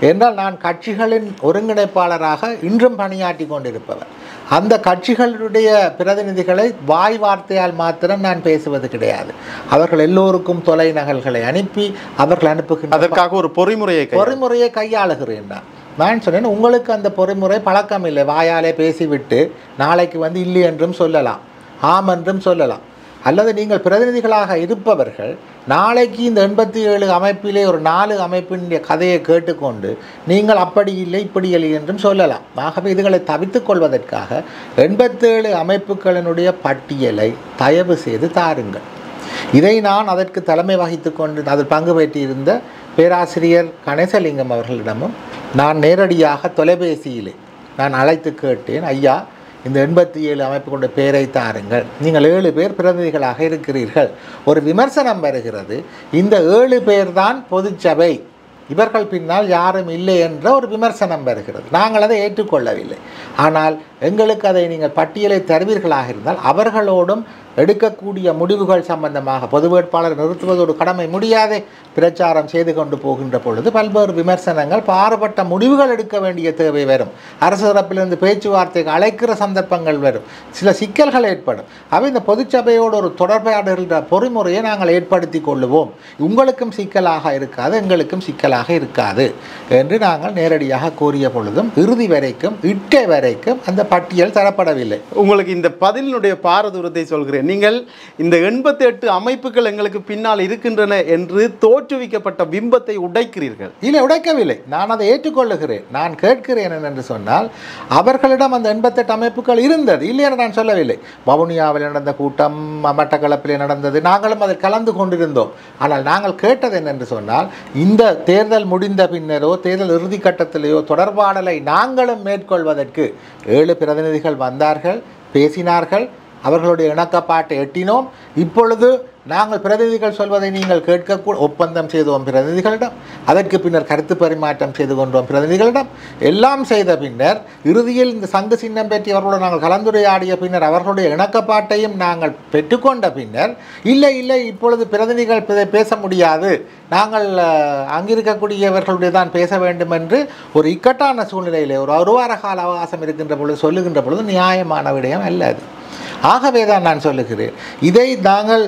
என்றால் நான் கட்சிகளின் ஒருங்கிணைப்பாளராக இன்றும் பணியாற்றி கொண்டிருப்பவர். அந்த கட்சிகளுடைய பிரதிநிதிகளை வாய் வார்த்தையால் மாத்திரம் நான் பேசுவது கிடையாது. அவர்கள் எல்லோருக்கும் தொலைநகல்களை அனுப்பி அவர்கள் அனுப்புகின்ற அதற்காக ஒரு பொறிமுறையை பொறிமுறையை கையாளுகிறேன் நான். நான் சொன்னேன் உங்களுக்கு அந்த பொறிமுறை பழக்கம் இல்லை. வாயாலே பேசிவிட்டு நாளைக்கு வந்து இல்லை என்றும் சொல்லலாம். ஆம் என்றும் சொல்லலாம். அல்லது நீங்கள் பிரதிநிதிகளாக இருப்பவர்கள் நாளைக்கு இந்த எண்பத்தி ஏழு அமைப்பிலே ஒரு நாலு அமைப்பினுடைய கதையை கேட்டுக்கொண்டு நீங்கள் அப்படி இல்லை இப்படி இல்லை என்றும் சொல்லலாம். ஆகவே இதுகளை தவித்துக் கொள்வதற்காக எண்பத்தேழு அமைப்புகளினுடைய பட்டியலை தயவு செய்து தாருங்கள். இதை நான் அதற்கு தலைமை வகித்து கொண்டு அதில் பங்கு பெற்றிருந்த பேராசிரியர் கணேசலிங்கம் அவர்களிடமும் நான் நேரடியாக தொலைபேசியிலே நான் அழைத்து கேட்டேன் ஐயா இந்த எண்பத்தி ஏழு அமைப்பு கொண்ட பேரை தாருங்கள். நீங்கள் ஏழு பேர் பிரதிநிதிகளாக இருக்கிறீர்கள். ஒரு விமர்சனம் வருகிறது. இந்த ஏழு பேர்தான் பொதுச்சபை இவர்கள் பின்னால் யாரும் இல்லை என்ற ஒரு விமர்சனம் வருகிறது. நாங்கள் அதை ஏற்றுக்கொள்ளவில்லை. ஆனால் எங்களுக்கு அதை நீங்கள் பட்டியலை தருவீர்களாக இருந்தால் அவர்களோடும் எடுக்கக்கூடிய முடிவுகள் சம்பந்தமாக பொது வேட்பாளர் நிறுத்துவதோடு கடமை முடியாதே பிரச்சாரம் செய்து கொண்டு போகின்ற பொழுது பல்வேறு விமர்சனங்கள் பாறுபட்ட முடிவுகள் எடுக்க வேண்டிய தேவை வரும். அரசு தரப்பிலிருந்து பேச்சுவார்த்தைக்கு அழைக்கிற சந்தர்ப்பங்கள் வரும். சில சிக்கல்கள் ஏற்படும். அவை இந்த பொதுச்சபையோடு ஒரு தொடர்பாடுகின்ற பொறிமுறையை நாங்கள் ஏற்படுத்தி கொள்ளுவோம். உங்களுக்கும் சிக்கலாக இருக்காது எங்களுக்கும் சிக்கலாக இருக்காது என்று நாங்கள் நேரடியாக கூறிய பொழுதும் இறுதி வரைக்கும் இட்டை வரைக்கும் அந்த பட்டியல் தரப்படவில்லை. உங்களுக்கு இந்த பதிலினுடைய பாரதூரத்தை சொல்கிறேன். நீங்கள் இந்த எண்பத்தி எட்டு அமைப்புகள் எங்களுக்கு பின்னால் இருக்கின்றன என்று தோற்றுவிக்கப்பட்ட பிம்பத்தை உடைக்கிறீர்கள். இல்லை உடைக்கவில்லை. நான் அதை ஏற்றுக்கொள்ளுகிறேன். நான் கேட்கிறேன் என்று சொன்னால் அவர்களிடம் அந்த எண்பத்தெட்டு அமைப்புகள் இருந்தது. இல்லை என்று நான் சொல்லவில்லை. வவுனியாவில் நடந்த கூட்டம் மட்டக்களப்பிலே நடந்தது. நாங்களும் அதில் கலந்து கொண்டிருந்தோம். ஆனால் நாங்கள் கேட்டது என்னென்று சொன்னால் இந்த தேர்தல் முடிந்த பின்னரோ தேர்தல் இறுதி கட்டத்திலேயோ தொடர்பாடலை நாங்களும் மேற்கொள்வதற்கு ஏழு பிரதிநிதிகள் வந்தார்கள் பேசினார்கள். அவர்களுடைய இணக்கப்பாட்டை எட்டினோம். இப்பொழுது நாங்கள் பிரதிநிதிகள் சொல்வதை நீங்கள் கேட்கக்கூட ஒப்பந்தம் செய்தோம் பிரதிநிதிகளிடம். அதற்கு பின்னர் கருத்து பரிமாற்றம் செய்து கொண்டோம் பிரதிநிதிகளிடம். எல்லாம் செய்த பின்னர் இறுதியில் இந்த சங்கு சின்னம் பற்றி அவர்களோடு நாங்கள் கலந்துரையாடிய பின்னர் அவர்களுடைய இணக்கப்பாட்டையும் நாங்கள் பெற்றுக்கொண்ட பின்னர் இல்லை இல்லை இப்பொழுது பிரதிநிதிகள் இதை பேச முடியாது. நாங்கள் அங்கிருக்கக்கூடியவர்களுடைய தான் பேச வேண்டும் என்று ஒரு இக்கட்டான சூழ்நிலையிலே ஒரு ஒரு வார கால அவகாசம் இருக்கின்ற பொழுது சொல்லுகின்ற பொழுது நியாயமான விடயம் அல்ல அது. ஆகவே தான் நான் சொல்லுகிறேன். இதை நாங்கள்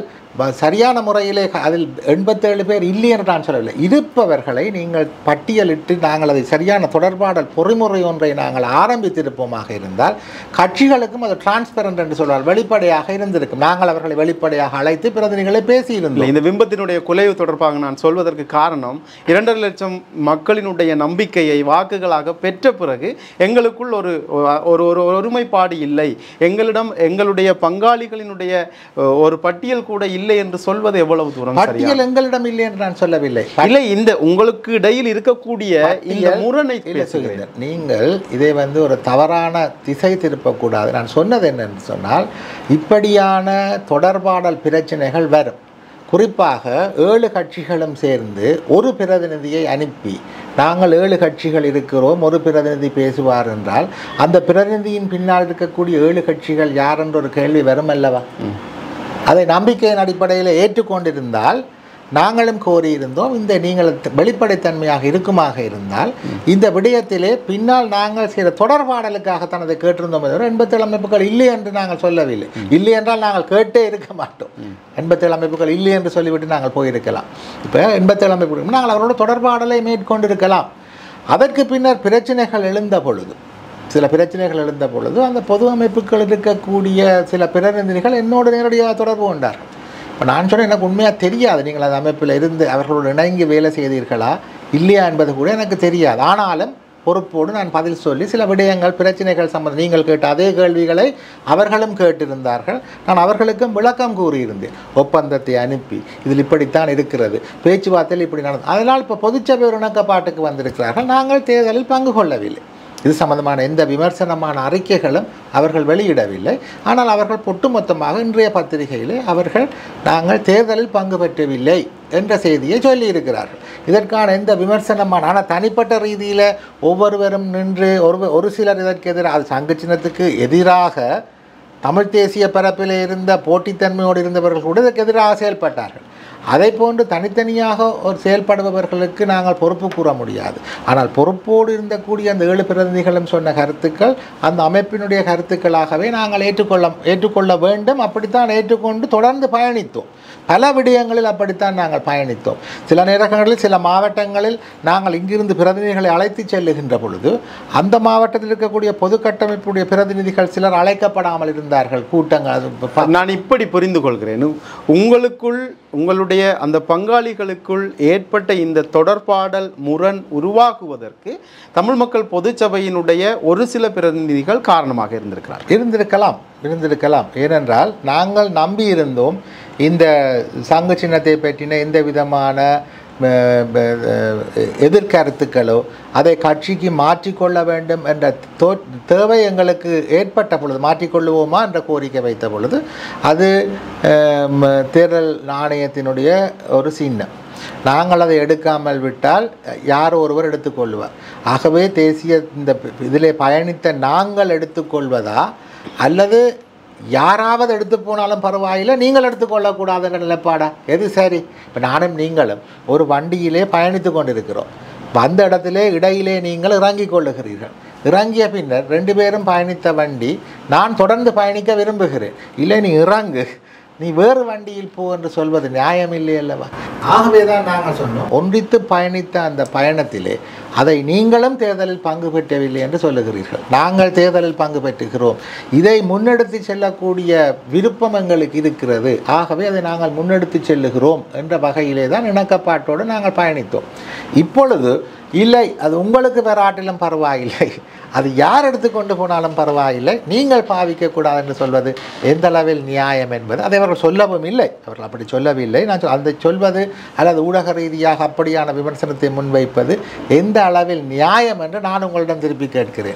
சரியான முறையிலே அதில் எண்பத்தேழு பேர் இல்லை என்று நான் சொல்லவில்லை. இருப்பவர்களை நீங்கள் பட்டியலிட்டு நாங்கள் அதை சரியான தொடர்பாடல் பொறிமுறை ஒன்றை நாங்கள் ஆரம்பித்திருப்போமாக இருந்தால் கட்சிகளுக்கும் அது டிரான்ஸ்பரண்ட் என்று சொல்வார் வெளிப்படையாக இருந்திருக்கும். நாங்கள் அவர்களை வெளிப்படையாக அழைத்து பிரதிநிதிகளை பேசியிருந்தோம். இந்த பிம்பத்தினுடைய குலைவு தொடர்பாக நான் சொல்வதற்கு காரணம் இரண்டரை லட்சம் மக்களினுடைய நம்பிக்கையை வாக்குகளாக பெற்ற பிறகு எங்களுக்குள் ஒரு ஒரு ஒரு ஒருமைப்பாடு இல்லை. எங்களிடம் எங்களுடைய பங்காளிகளினுடைய ஒரு பட்டியல் கூட இல்லை என்று சொல்வது எவ்வளவு தூரம் பட்டியல் எங்களிடம் இல்லை என்று நான் சொல்லவில்லை. இல்லை இந்த உங்களுக்கு இடையில் இருக்கக்கூடிய இந்த முரணை இல்லை பேசுகிறேன். நீங்கள் இதை வந்து ஒரு தவறான திசை திருப்பக்கூடாது. நான் சொன்னது என்னன்னு சொன்னால் இப்படியான தொடர்பாடல் பிரச்சனைகள் வரும். குறிப்பாக ஏழு கட்சிகளும் சேர்ந்து ஒரு பிரதிநிதியை அனுப்பி நாங்கள் ஏழு கட்சிகள் இருக்கிறோம் ஒரு பிரதிநிதி பேசுவார் என்றால் அந்த பிரதிநிதியின் பின்னால் இருக்கக்கூடிய ஏழு கட்சிகள் யார் என்ற ஒரு கேள்வி வரும் அல்லவா அதை நம்பிக்கையின் அடிப்படையில் ஏற்றுக்கொண்டிருந்தால் நாங்களும் கோரியிருந்தோம். இந்த நீங்கள் வெளிப்படைத்தன்மையாக இருக்குமாக இருந்தால் இந்த விடயத்திலே பின்னால் நாங்கள் சில தொடர்பாடலுக்காக தனது கேட்டிருந்தோம் தவிர எண்பத்தேழு அமைப்புகள் இல்லை என்று நாங்கள் சொல்லவில்லை. இல்லை என்றால் நாங்கள் கேட்டே இருக்க மாட்டோம். எண்பத்தேழு அமைப்புகள் இல்லை என்று சொல்லிவிட்டு நாங்கள் போயிருக்கலாம். இப்போ எண்பத்தேழு அமைப்புகள் நாங்கள் அவரோட தொடர்பாடலை மேற்கொண்டிருக்கலாம். அதற்கு பின்னர் பிரச்சனைகள் எழுந்த பொழுது சில பிரச்சனைகள் எழுந்த பொழுது அந்த பொது அமைப்புகள் இருக்கக்கூடிய சில பிரதிநிதிகள் என்னோடு நேரடியாக தொடர்பு கொண்டார்கள் இப்போ நான் சொன்னேன் எனக்கு உண்மையாக தெரியாது. நீங்கள் அந்த அமைப்பில் இருந்து அவர்களோடு இணங்கி வேலை செய்தீர்களா? இல்லையா என்பது கூட எனக்கு தெரியாது. ஆனாலும் பொறுப்போடு நான் பதில் சொல்லி சில விடயங்கள் பிரச்சனைகள் சம்பந்தம் நீங்கள் கேட்ட அதே கேள்விகளை அவர்களும் கேட்டிருந்தார்கள். நான் அவர்களுக்கும் விளக்கம் கூறியிருந்தேன். ஒப்பந்தத்தை அனுப்பி இதில் இப்படித்தான் இருக்கிறது. பேச்சுவார்த்தையில் இப்படி நடந்தது அதனால் இப்போ பொதுச்சபை ஒரு இணக்கப்பாட்டுக்கு வந்திருக்கிறார்கள். நாங்கள் தேர்தலில் பங்கு கொள்ளவில்லை. இது சம்பந்தமான எந்த விமர்சனமான அறிக்கைகளும் அவர்கள் வெளியிடவில்லை. ஆனால் அவர்கள் ஒட்டுமொத்தமாக இன்றைய பத்திரிகையிலே அவர்கள் நாங்கள் தேர்தலில் பங்கு பெற்றவில்லை என்ற செய்தியை சொல்லியிருக்கிறார்கள். இதற்கான எந்த விமர்சனமான ஆனால் தனிப்பட்ட ரீதியில் ஒவ்வொருவரும் நின்று ஒரு ஒரு சிலர் இதற்கு எதிராக அது சங்கு சின்னத்துக்கு எதிராக தமிழ் தேசிய பரப்பில் இருந்த போட்டித்தன்மையோடு இருந்தவர்கள் கூட இதற்கு எதிராக செயல்பட்டார்கள். அதை போன்று தனித்தனியாக ஒரு செயல்படுபவர்களுக்கு நாங்கள் பொறுப்பு கூற முடியாது. ஆனால் பொறுப்போடு இருந்தக்கூடிய அந்த ஏழு பிரதிநிதிகளும் சொன்ன கருத்துக்கள் அந்த அமைப்பினுடைய கருத்துக்களாகவே நாங்கள் ஏற்றுக்கொள்ள ஏற்றுக்கொள்ள வேண்டும். அப்படித்தான் ஏற்றுக்கொண்டு தொடர்ந்து பயணித்தோம். பல விடயங்களில் அப்படித்தான் நாங்கள் பயணித்தோம். சில நேரங்களில் சில மாவட்டங்களில் நாங்கள் இங்கிருந்து பிரதிநிதிகளை அழைத்து செல்லுகின்ற பொழுது அந்த மாவட்டத்தில் இருக்கக்கூடிய பொது கட்டமைப்புடைய பிரதிநிதிகள் சிலர் அழைக்கப்படாமல் இருந்தார்கள். கூட்டங்கள் அது ப- நான் இப்படி புரிந்து கொள்கிறேன் உங்களுக்குள் உங்களுடைய அந்த பங்காளிகளுக்குள் ஏற்பட்ட இந்த தொடர்பாடல் முரண் உருவாகுவதற்கு தமிழ் மக்கள் பொதுச்சபையினுடைய ஒரு சில பிரதிநிதிகள் காரணமாக இருந்திருக்கிறார் இருந்திருக்கலாம் இருந்திருக்கலாம். ஏனென்றால் நாங்கள் நம்பியிருந்தோம் இந்த சங்கு சின்னத்தை பற்றின எந்த விதமான எதிர்கருத்துக்களோ அதை கட்சிக்கு மாற்றிக்கொள்ள வேண்டும் என்ற தோ தேவை எங்களுக்கு ஏற்பட்ட பொழுது மாற்றிக்கொள்ளுவோமா என்ற கோரிக்கை வைத்த பொழுது அது தேர்தல் நாணயத்தினுடைய ஒரு சின்னம். நாங்கள் அதை எடுக்காமல் விட்டால் யார் ஒருவர் எடுத்துக்கொள்வார். ஆகவே தேசிய இந்த இதிலே பயணித்த நாங்கள் எடுத்துக்கொள்வதா அல்லது யாராவது எடுத்து போனாலும் பரவாயில்லை நீங்கள் எடுத்துக்கொள்ளக்கூடாதுன்ற நிலைப்பாடா? எது சரி? இப்போ நானும் நீங்களும் ஒரு வண்டியிலே பயணித்து கொண்டிருக்கிறோம். வந்த இடத்திலே இடையிலே நீங்கள் இறங்கிக் கொள்ளுகிறீர்கள். இறங்கிய பின்னர் ரெண்டு பேரும் பயணித்த வண்டி நான் தொடர்ந்து பயணிக்க விரும்புகிறேன். இல்லை நீ இறங்கு. நீ வேறு வண்டியில் போ என்று சொல்வது நியாயமில்லை அல்லவா? ஆகவே தான் நாங்கள் சொன்னோம். ஒன்றித்து பயணித்த அந்த பயணத்திலே அதை நீங்களும் தேர்தலில் பங்கு பெற்றவில்லை என்று சொல்லுகிறீர்கள். நாங்கள் தேர்தலில் பங்கு பெற்றுகிறோம். இதை முன்னெடுத்து செல்லக்கூடிய விருப்பம் எங்களுக்கு இருக்கிறது. ஆகவே அதை நாங்கள் முன்னெடுத்து செல்லுகிறோம் என்ற வகையிலே தான் இணக்கப்பாட்டோடு நாங்கள் பயணித்தோம். இப்பொழுது இல்லை அது உங்களுக்கு பெறாட்டிலும் பரவாயில்லை. அது யார் எடுத்துக்கொண்டு போனாலும் பரவாயில்லை. நீங்கள் பாவிக்கக்கூடாது என்று சொல்வது எந்த அளவில் நியாயம் என்பது. அதை அவர்கள் சொல்லவும் இல்லை. அவர்கள் அப்படி சொல்லவில்லை. நான் சொல்- அந்த சொல்வது அல்லது ஊடக ரீதியாக அப்படியான விமர்சனத்தை முன்வைப்பது எந்த அளவில் நியாயம் என்று நான் உங்களிடம் திருப்பி கேட்கிறேன்.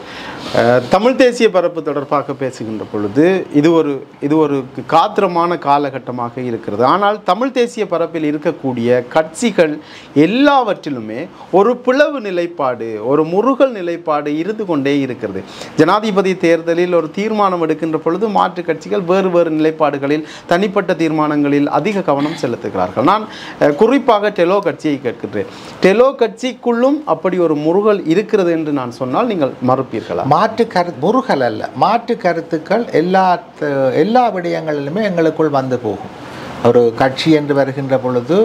தமிழ் தேசிய பரப்பு தொடர்பாக பேசுகின்ற பொழுது இது ஒரு இது ஒரு காத்திரமான காலகட்டமாக இருக்கிறது. ஆனால் தமிழ் தேசிய பரப்பில் இருக்கக்கூடிய கட்சிகள் எல்லாவற்றிலுமே ஒரு பிளவு நிலைப்பாடு ஒரு முருகல் நிலைப்பாடு இருந்து கொண்டு இருக்கிறது. ஜனாதிபதி தேர்தலில் ஒரு தீர்மானம் எடுக்கின்ற பொழுது மாற்று கட்சிகள் வேறு வேறு நிலைப்பாடுகளில் தனிப்பட்ட தீர்மானங்களில் அதிக கவனம் செலுத்துகிறார்கள். நான் குறிப்பாக டெலோ கட்சியை கேட்கின்றேன். டெலோ கட்சிக்குள்ளும் அப்படி ஒரு முருகல் இருக்கிறது என்று நான் சொன்னால் நீங்கள் மறுப்பீர்களா? மாற்று கரு முருகல் அல்ல. மாற்று கருத்துக்கள் எல்லா எல்லா விடயங்களிலுமே எங்களுக்குள் வந்து போகும். ஒரு கட்சி என்று வருகின்ற பொழுது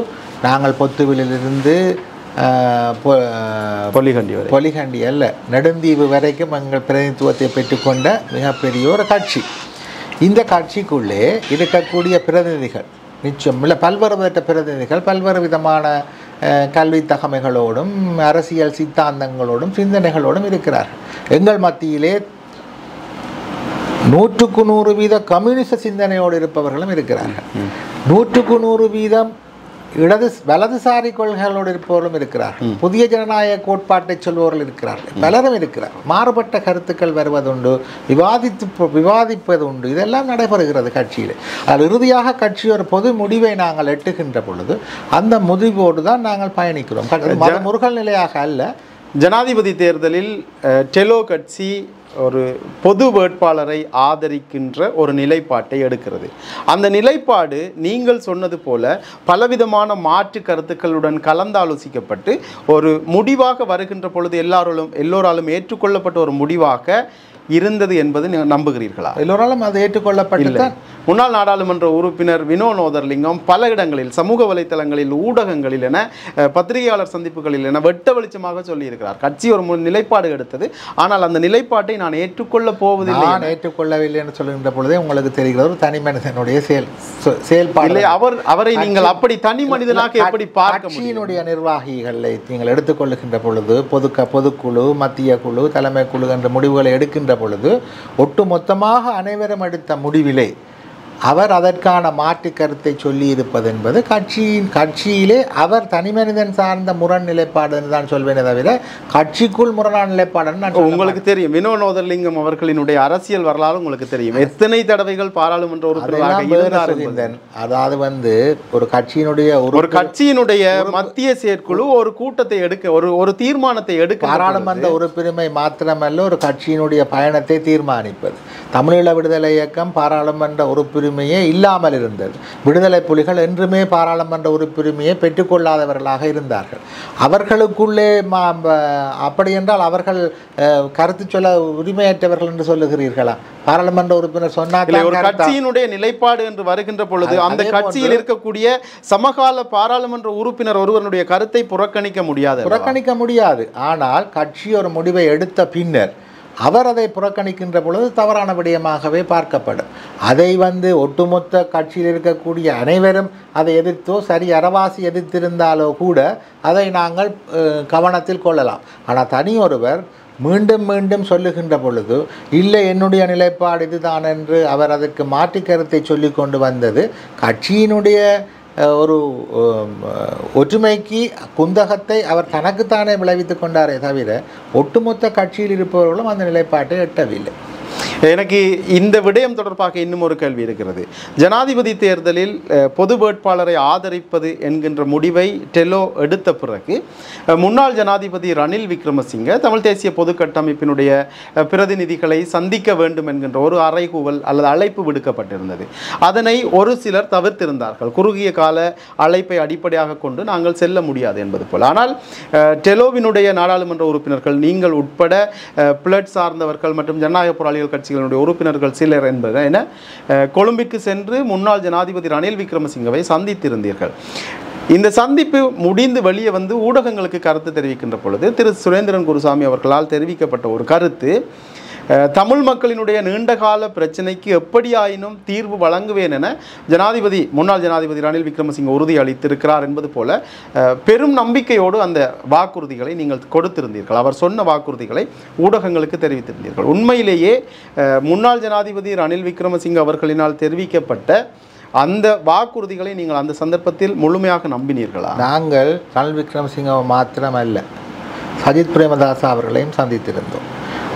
நாங்கள் பொத்துவிலிருந்து பொலிகண்டி வரை. பொலிகண்டி அல்ல. நெடுந்தீவு வரைக்கும் எங்கள் பிரதிநிதித்துவத்தை பெற்றுக்கொண்ட மிகப்பெரிய ஒரு கட்சி. இந்த கட்சிக்குள்ளே இருக்கக்கூடிய பிரதிநிதிகள் நிச்சயம் இல்லை பல்வேறுபட்ட பிரதிநிதிகள் பல்வேறு விதமான கல்வி தகமைகளோடும் அரசியல் சித்தாந்தங்களோடும் சிந்தனைகளோடும் இருக்கிறார்கள். எங்கள் மத்தியிலே நூற்றுக்கு நூறு வீத கம்யூனிச சிந்தனையோடு இருப்பவர்களும் இருக்கிறார்கள். நூற்றுக்கு நூறு வீதம் இடது வலதுசாரி கொள்கைகளோடு இருப்பவர்களும் இருக்கிறார்கள் புதிய ஜனநாயக கோட்பாட்டை சொல்பவர்கள் இருக்கிறார்கள் பலரும் இருக்கிறார். மாறுபட்ட கருத்துக்கள் வருவதுண்டு விவாதித்து விவாதிப்பது உண்டு இதெல்லாம் நடைபெறுகிறது கட்சியில். அதில் இறுதியாக கட்சி ஒரு பொது முடிவை நாங்கள் எட்டுகின்ற பொழுது அந்த முடிவோடு தான் நாங்கள் பயணிக்கிறோம். அது முருகல் நிலையாக அல்ல. ஜனாதிபதி தேர்தலில் டெலோ கட்சி ஒரு பொது வேட்பாளரை ஆதரிக்கின்ற ஒரு நிலைப்பாட்டை எடுக்கிறது. அந்த நிலைப்பாடு நீங்கள் சொன்னது போல பலவிதமான மாற்று கருத்துக்களுடன் கலந்தாலோசிக்கப்பட்டு ஒரு முடிவாக வருகின்ற பொழுது எல்லாரும் எல்லோராலும் ஏற்றுக்கொள்ளப்பட்ட ஒரு முடிவாக இருந்தது என்பது நீங்கள் நம்புகிறீர்களா? எல்லோராலும் அது ஏற்றுக்கொள்ளப்பட்டு தான் முன்னாள் நாடாளுமன்ற உறுப்பினர் வினோ நோதர்லிங்கம் பல இடங்களில் சமூக வலைத்தளங்களில் ஊடகங்களில் என பத்திரிகையாளர் சந்திப்புகளில் என வெட்ட வெளிச்சமாக சொல்லியிருக்கிறார். கட்சி ஒரு நிலைப்பாடு எடுத்தது. ஆனால் அந்த நிலைப்பாட்டை நான் ஏற்றுக்கொள்ளப் போவதில்லை நான் ஏற்றுக்கொள்ளவில்லை என்று சொல்கின்ற பொழுதே உங்களுக்கு தெரிகிறது. ஒரு தனி மனிதனுடைய செயல் செயல்பாடு. அவர் அவரை நீங்கள் அப்படி தனி மனிதனாக எப்படி பார்க்க கட்சியினுடைய நிர்வாகிகளை நீங்கள் எடுத்துக்கொள்ளுகின்ற பொழுது பொதுக்க பொதுக்குழு மத்திய குழு தலைமை குழு என்ற முடிவுகளை எடுக்கின்ற பொழுது ஒட்டுமொத்தமாக அனைவரும் எடுத்த முடிவிலே அவர் அதற்கான மாற்று கருத்தை சொல்லி இருப்பது என்பது கட்சியின் கட்சியிலே அவர் தனிமனிதன் சார்ந்த முரண் நிலைப்பாடு என்று தான் சொல்வேனே தவிர கட்சிக்குள் முரணான நிலைப்பாடுன்னு உங்களுக்கு தெரியும். வினோ நோதர்லிங்கம் அவர்களினுடைய அரசியல் வரலாறு உங்களுக்கு தெரியும். எத்தனை தடவைகள் பாராளுமன்ற உறுப்பினராக. அதாவது வந்து ஒரு கட்சியினுடைய ஒரு ஒரு கட்சியினுடைய மத்திய செயற்குழு ஒரு கூட்டத்தை எடுக்க ஒரு ஒரு தீர்மானத்தை எடுக்க பாராளுமன்ற உறுப்பினரை மாத்திரமல்ல ஒரு கட்சியினுடைய பயணத்தை தீர்மானிப்பது. தமிழீழ விடுதலை இயக்கம் பாராளுமன்ற உறுப்பினர் உறுப்புரிமையே இல்லாமல் இருந்தது. விடுதலை புலிகள் என்றுமே பாராளுமன்ற உறுப்புரிமையை பெற்றுக்கொள்ளாதவர்களாக இருந்தார்கள். அவர்களுக்குள்ளே அப்படி என்றால் அவர்கள் கருத்து சொல்ல உரிமையற்றவர்கள் என்று சொல்லுகிறீர்களா? பாராளுமன்ற உறுப்பினர் ஒரு சொன்னால் கட்சியினுடைய நிலைப்பாடு என்று வருகின்ற பொழுது அந்த கட்சியில் இருக்கக்கூடிய சமகால பாராளுமன்ற உறுப்பினர் ஒருவருடைய கருத்தை புறக்கணிக்க முடியாது? புறக்கணிக்க முடியாது. ஆனால் கட்சி ஒரு முடிவை எடுத்த பின்னர் அவர் அதை புறக்கணிக்கின்ற பொழுது தவறான விடயமாகவே பார்க்கப்படும். அதை வந்து ஒட்டுமொத்த கட்சியில் இருக்கக்கூடிய அனைவரும் அதை எதிர்த்தோ சரி அறவாசி எதிர்த்திருந்தாலோ கூட அதை நாங்கள் கவனத்தில் கொள்ளலாம். ஆனால் தனியொருவர் மீண்டும் மீண்டும் சொல்லுகின்ற பொழுது இல்லை என்னுடைய நிலைப்பாடு இதுதான் என்று அவர் அதற்கு மாற்று கருத்தை சொல்லி கொண்டு வந்தது கட்சியினுடைய ஒரு ஒற்றுமைக்கு குந்தகத்தை அவர் தனக்குத்தானே விளைவித்து கொண்டாரே தவிர ஒட்டுமொத்த கட்சியில் இருப்பவர்களும் அந்த நிலைப்பாட்டை எட்டவில்லை. எனக்கு இந்த விடயம் தொடர்பாக இன்னும் ஒரு கேள்வி இருக்கிறது. ஜனாதிபதி தேர்தலில் பொது வேட்பாளரை ஆதரிப்பது என்கின்ற முடிவை டெலோ எடுத்த பிறகு முன்னாள் ஜனாதிபதி ரணில் விக்ரமசிங்க தமிழ் தேசிய பொது கட்டமைப்பினுடைய பிரதிநிதிகளை சந்திக்க வேண்டும் என்கின்ற ஒரு அறைகூவல் அல்லது அழைப்பு விடுக்கப்பட்டிருந்தது. அதனை ஒரு சிலர் தவிர்த்திருந்தார்கள். குறுகிய கால அழைப்பை அடிப்படையாக கொண்டு நாங்கள் செல்ல முடியாது என்பது போல். ஆனால் டெலோவினுடைய நாடாளுமன்ற உறுப்பினர்கள் நீங்கள் உட்பட பிளட் சார்ந்தவர்கள் மற்றும் ஜனநாயக போராளிகள் கட்சிகளுடைய உறுப்பினர்கள் சிலர் என்பது என அஹ், கொழும்பிற்கு சென்று முன்னாள் ஜனாதிபதி ரணில் விக்ரமசிங்கவை சந்தித்திருந்தீர்கள். இந்த சந்திப்பு முடிந்து வெளியே வந்து ஊடகங்களுக்கு கருத்து தெரிவிக்கின்ற பொழுது திரு. சுரேந்திரன் குருசாமி அவர்களால் தெரிவிக்கப்பட்ட ஒரு கருத்து தமிழ் மக்களினுடைய நீண்டகால பிரச்சனைக்கு எப்படியாயினும் தீர்வு வழங்குவேன் என ஜனாதிபதி முன்னாள் ஜனாதிபதி ரணில் விக்ரமசிங்க உறுதி அளித்திருக்கிறார் என்பது போல பெரும் நம்பிக்கையோடு அந்த வாக்குறுதிகளை நீங்கள் கொடுத்திருந்தீர்கள். அவர் சொன்ன வாக்குறுதிகளை ஊடகங்களுக்கு தெரிவித்திருந்தீர்கள். உண்மையிலேயே முன்னாள் ஜனாதிபதி ரணில் விக்ரமசிங்க அவர்களினால் தெரிவிக்கப்பட்ட அந்த வாக்குறுதிகளை நீங்கள் அந்த சந்தர்ப்பத்தில் முழுமையாக நம்பினீர்களா? நாங்கள் ரணில் விக்ரமசிங்க மாத்திரமல்ல. சஜித் பிரேமதாசா அவர்களையும் சந்தித்திருந்தோம்.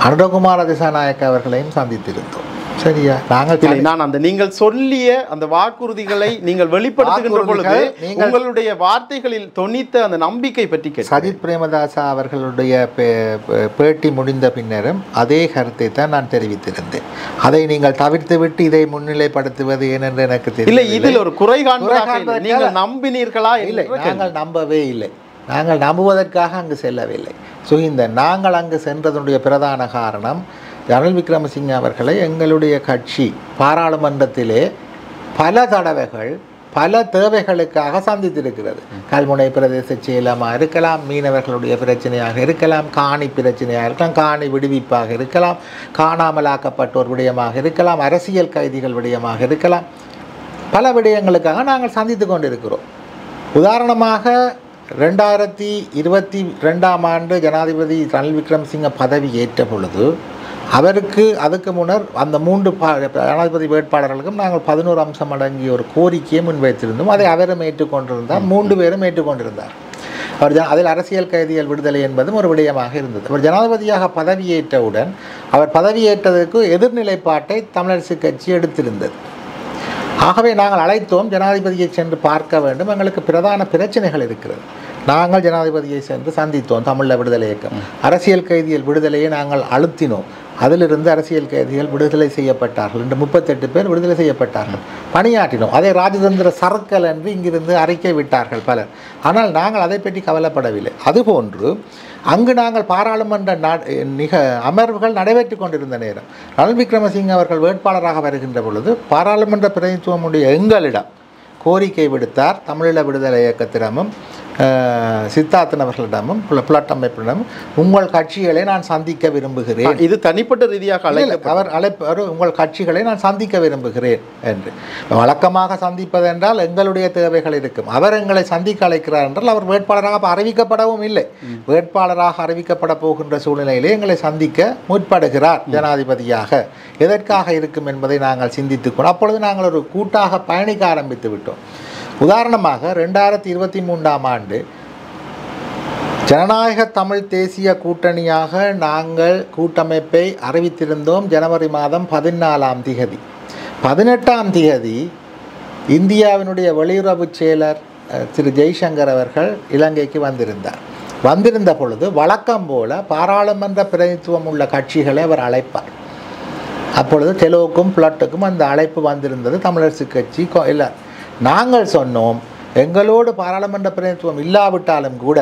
அனுரகுமார திசாநாயக்க அவர்களையும் சந்தித்திருந்தோம். சரியா? நாங்கள் நான் அந்த நீங்கள் சொல்லிய அந்த வாக்குறுதிகளை நீங்கள் வெளிப்படுத்துகின்ற பொழுது உங்களுடைய வார்த்தைகளில் தொனித்த அந்த நம்பிக்கை பற்றி. சஜித் பிரேமதாசா அவர்களுடைய பேட்டி முடிந்த பின்னரும் அதே கருத்தை தான் நான் தெரிவித்திருந்தேன். அதை நீங்கள் தவிர்த்துவிட்டு இதை முன்னிலைப்படுத்துவது ஏனென்று எனக்கு தெரியவில்லை. இதில் ஒரு குறை காண்பதாக நீங்கள் நம்பினீர்களா இல்லை. நாங்கள் நம்பவே இல்லை. நாங்கள் நம்புவதற்காக அங்கு செல்லவில்லை. சுகிந்த நாங்கள் அங்கு சென்றதனுடைய பிரதான காரணம் ரணில் விக்ரமசிங்க அவர்களை எங்களுடைய கட்சி பாராளுமன்றத்திலே பல தடவைகள் பல தேவைகளுக்காக சந்தித்திருக்கிறது. கல்முனை பிரதேச செயலமாக இருக்கலாம் மீனவர்களுடைய பிரச்சனையாக இருக்கலாம் காணி பிரச்சனையாக இருக்கலாம் காணி விடுவிப்பாக இருக்கலாம் காணாமலாக்கப்பட்டோர் விடயமாக இருக்கலாம் அரசியல் கைதிகள் விடயமாக இருக்கலாம். பல விடயங்களுக்காக நாங்கள் சந்தித்து கொண்டிருக்கிறோம். உதாரணமாக ரெண்டாயிரத்தி இருபத்தி ரெண்டாம் ஆண்டு ஜனாதிபதி ரணில் விக்ரமசிங்க பதவி ஏற்ற பொழுது அவருக்கு அதுக்கு முன்னர் அந்த மூன்று பா ஜனாதிபதி வேட்பாளர்களுக்கும் நாங்கள் பதினோரு அம்சம் அடங்கிய ஒரு கோரிக்கையை முன்வைத்திருந்தோம். அதை அவரும் ஏற்றுக்கொண்டிருந்தார். மூன்று பேரும் ஏற்றுக்கொண்டிருந்தார். அவர் ஜன அதில் அரசியல் கைதிகள் விடுதலை என்பதும் ஒரு விடயமாக இருந்தது. அவர் ஜனாதிபதியாக பதவியேற்றவுடன் அவர் பதவியேற்றதற்கு எதிர்நிலைப்பாட்டை தமிழரசு கட்சி எடுத்திருந்தது. ஆகவே நாங்கள் அழைத்தோம் ஜனாதிபதியை சென்று பார்க்க வேண்டும். எங்களுக்கு பிரதான பிரச்சனைகள் இருக்கிறது. நாங்கள் ஜனாதிபதியை சென்று சந்தித்தோம் தமிழ விடுதலை இயக்கம். அரசியல் கைதிகள் விடுதலையை நாங்கள் அழுத்தினோம். அதிலிருந்து அரசியல் கைதிகள் விடுதலை செய்யப்பட்டார்கள் இன்று முப்பத்தெட்டு பேர் விடுதலை செய்யப்பட்டார்கள். பணியாற்றினோம். அதை ராஜதந்திர சரக்கல் என்று இங்கிருந்து அறிக்கை விட்டார்கள் பலர். ஆனால் நாங்கள் அதை பற்றி கவலைப்படவில்லை. அதுபோன்று அங்கு நாங்கள் பாராளுமன்ற நிக அமர்வுகள் நடைபெற்று கொண்டிருந்த நேரம். ரணில் விக்ரமசிங்க அவர்கள் வேட்பாளராக வருகின்ற பொழுது பாராளுமன்ற பிரதிநிதித்துவமுடைய எங்களிடம் கோரிக்கை விடுத்தார் தமிழீழ விடுதலை இயக்கத்திடமும். சித்தார்த்தன் அவர்களிடமும் புல- புலட் அமைப்பிடமும் உங்கள் கட்சிகளை நான் சந்திக்க விரும்புகிறேன். இது தனிப்பட்ட ரீதியாக அழைக்க அவர் அழைப்பவர் உங்கள் கட்சிகளை நான் சந்திக்க விரும்புகிறேன் என்று. வழக்கமாக சந்திப்பது என்றால் எங்களுடைய தேவைகள் இருக்கும். அவர் எங்களை சந்திக்க அழைக்கிறார் என்றால் அவர் வேட்பாளராக அறிவிக்கப்படவும் இல்லை. வேட்பாளராக அறிவிக்கப்பட போகின்ற சூழ்நிலையிலே எங்களை சந்திக்க முற்படுகிறார் ஜனாதிபதியாக. எதற்காக இருக்கும் என்பதை நாங்கள் சிந்தித்துக்கொண்டு அப்பொழுது நாங்கள் ஒரு கூட்டாக பயணிக்க ஆரம்பித்து விட்டோம். உதாரணமாக ரெண்டாயிரத்தி இருபத்தி மூன்றாம் ஆண்டு ஜனநாயக தமிழ் தேசிய கூட்டணியாக நாங்கள் கூட்டமைப்பை அறிவித்திருந்தோம் ஜனவரி மாதம் பதினாலாம் திகதி. பதினெட்டாம் திகதி இந்தியாவினுடைய வெளியுறவு செயலர் திரு ஜெய்சங்கர் அவர்கள் இலங்கைக்கு வந்திருந்தார். வந்திருந்த பொழுது வழக்கம் போல பாராளுமன்ற பிரதிநிதித்துவம் உள்ள கட்சிகளை அவர் அழைப்பார். அப்பொழுது தெலுவுக்கும் பிளட்டுக்கும் அந்த அழைப்பு வந்திருந்தது. தமிழரசு கட்சி இல்லை நாங்கள் சொன்னோம் எங்களோடு பாராளுமன்ற பிரதிநிதித்துவம் இல்லாவிட்டாலும் கூட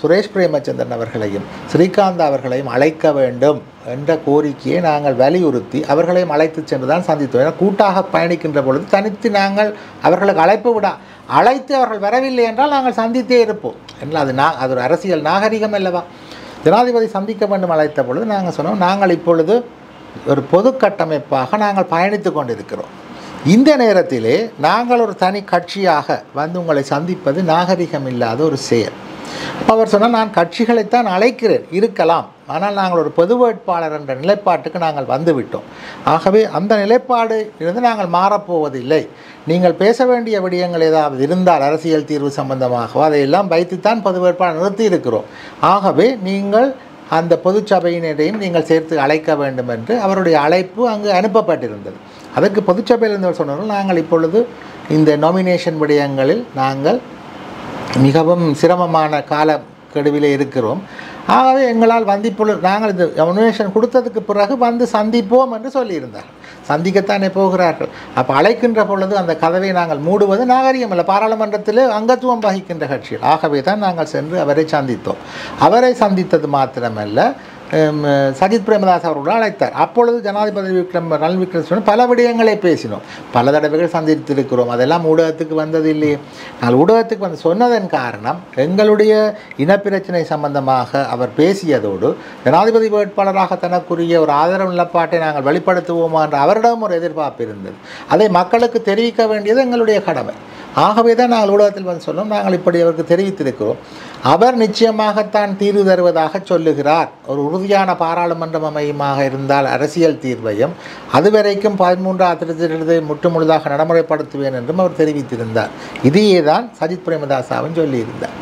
சுரேஷ் பிரேமச்சந்திரன் அவர்களையும் ஸ்ரீகாந்த் அவர்களையும் அழைக்க வேண்டும் என்ற கோரிக்கையை நாங்கள் வலியுறுத்தி அவர்களையும் அழைத்து சென்று தான் சந்தித்தோம். ஏன்னா கூட்டாக பயணிக்கின்ற பொழுது தனித்து நாங்கள் அவர்களுக்கு அழைப்பு விட அழைத்து அவர்கள் வரவில்லை என்றால் நாங்கள் சந்தித்தே இருப்போம். என்ன அது நான் அது ஒரு அரசியல் நாகரிகம் அல்லவா? ஜனாதிபதி சந்திக்க வேண்டும் அழைத்த பொழுது நாங்கள் சொன்னோம் நாங்கள் இப்பொழுது ஒரு பொது கட்டமைப்பாக நாங்கள் பயணித்து கொண்டிருக்கிறோம். இந்த நேரத்திலே நாங்கள் ஒரு தனி கட்சியாக வந்து உங்களை சந்திப்பது நாகரிகம் இல்லாத ஒரு செயல். அவர் சொன்னால் நான் கட்சிகளைத்தான் அழைக்கிறேன் இருக்கலாம். ஆனால் நாங்கள் ஒரு பொது வேட்பாளர் என்ற நிலைப்பாட்டுக்கு நாங்கள் வந்துவிட்டோம். ஆகவே அந்த நிலைப்பாடு இருந்து நாங்கள் மாறப்போவதில்லை. நீங்கள் பேச வேண்டிய விடயங்கள் ஏதாவது இருந்தால் அரசியல் தீர்வு சம்பந்தமாகவோ அதையெல்லாம் வைத்துத்தான் பொது வேட்பாளர் நிறுத்தி இருக்கிறோம். ஆகவே நீங்கள் அந்த பொதுச்சபையினரையும் நீங்கள் சேர்த்து அழைக்க வேண்டும் என்று அவருடைய அழைப்பு அங்கு அனுப்பப்பட்டிருந்தது. அதற்கு பொதுச்சபையிலிருந்து இருந்தவர் சொன்னார்கள் நாங்கள் இப்பொழுது இந்த நாமினேஷன் விடயங்களில் நாங்கள் மிகவும் சிரமமான கால இருக்கிறோம். ஆகவே எங்களால் வந்து இப்பொழுது நாங்கள் இந்த நாமினேஷன் கொடுத்ததுக்கு பிறகு வந்து சந்திப்போம் என்று சொல்லியிருந்தார். சந்திக்கத்தானே போகிறார்கள். அப்போ அழைக்கின்ற பொழுது அந்த கதவை நாங்கள் மூடுவது நாகரிகம் இல்லை பாராளுமன்றத்தில் அங்கத்துவம் வகிக்கின்ற கட்சிகள். ஆகவே தான் நாங்கள் சென்று அவரை சந்தித்தோம். அவரை சந்தித்தது மாத்திரமல்ல சஜித் பிரேமதாஸ் அவர்கள் அழைத்தார். அப்பொழுது ஜனாதிபதி விக்ரம் ரணில் விக்ரமசிவன் பல விடயங்களை பேசினோம். பல தடவைகள் சந்தித்திருக்கிறோம். அதெல்லாம் ஊடகத்துக்கு வந்தது இல்லையே. நான் ஊடகத்துக்கு வந்து சொன்னதன் காரணம் எங்களுடைய இனப்பிரச்சனை சம்பந்தமாக அவர் பேசியதோடு ஜனாதிபதி வேட்பாளராக தனக்குரிய ஒரு ஆதரவு நிலப்பாட்டை நாங்கள் வெளிப்படுத்துவோமா என்ற அவரிடம் ஒரு எதிர்பார்ப்பு இருந்தது. அதை மக்களுக்கு தெரிவிக்க வேண்டியது எங்களுடைய கடமை. ஆகவே தான் நாங்கள் ஊடகத்தில் வந்து சொன்னோம் நாங்கள் இப்படி அவருக்கு தெரிவித்திருக்கிறோம். அவர் நிச்சயமாகத்தான் தீர்வு தருவதாக சொல்லுகிறார். ஒரு உறுதியான பாராளுமன்றம் அமையுமாக இருந்தால் அரசியல் தீர்வையும் அதுவரைக்கும் பதிமூன்றாம் திருத்தத்தை முற்றுமுழுதாக நடைமுறைப்படுத்துவேன் என்றும் அவர் தெரிவித்திருந்தார். இதையே தான் சஜித் பிரேமதாசாவும் சொல்லியிருந்தார்.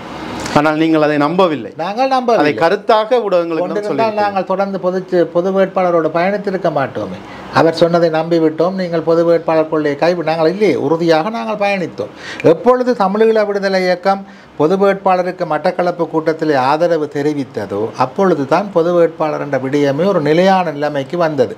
ஆனால் நீங்கள் அதை நம்பவில்லை. நாங்கள் நம்ப அதை கருத்தாக ஊடகங்களுக்கு நாங்கள் தொடர்ந்து பொது பொது வேட்பாளரோடு பயணித்திருக்க மாட்டோமே. அவர் சொன்னதை நம்பிவிட்டோம் நீங்கள் பொது வேட்பாளர் கொள்ளையை கைவிட நாங்கள் இல்லையே உறுதியாக நாங்கள் பயணித்தோம். எப்பொழுது தமிழீழ விடுதலை இயக்கம் பொது வேட்பாளருக்கு மட்டக்களப்பு கூட்டத்தில் ஆதரவு தெரிவித்ததோ அப்பொழுது தான் பொது வேட்பாளர் என்ற விடயமே ஒரு நிலையான நிலைமைக்கு வந்தது.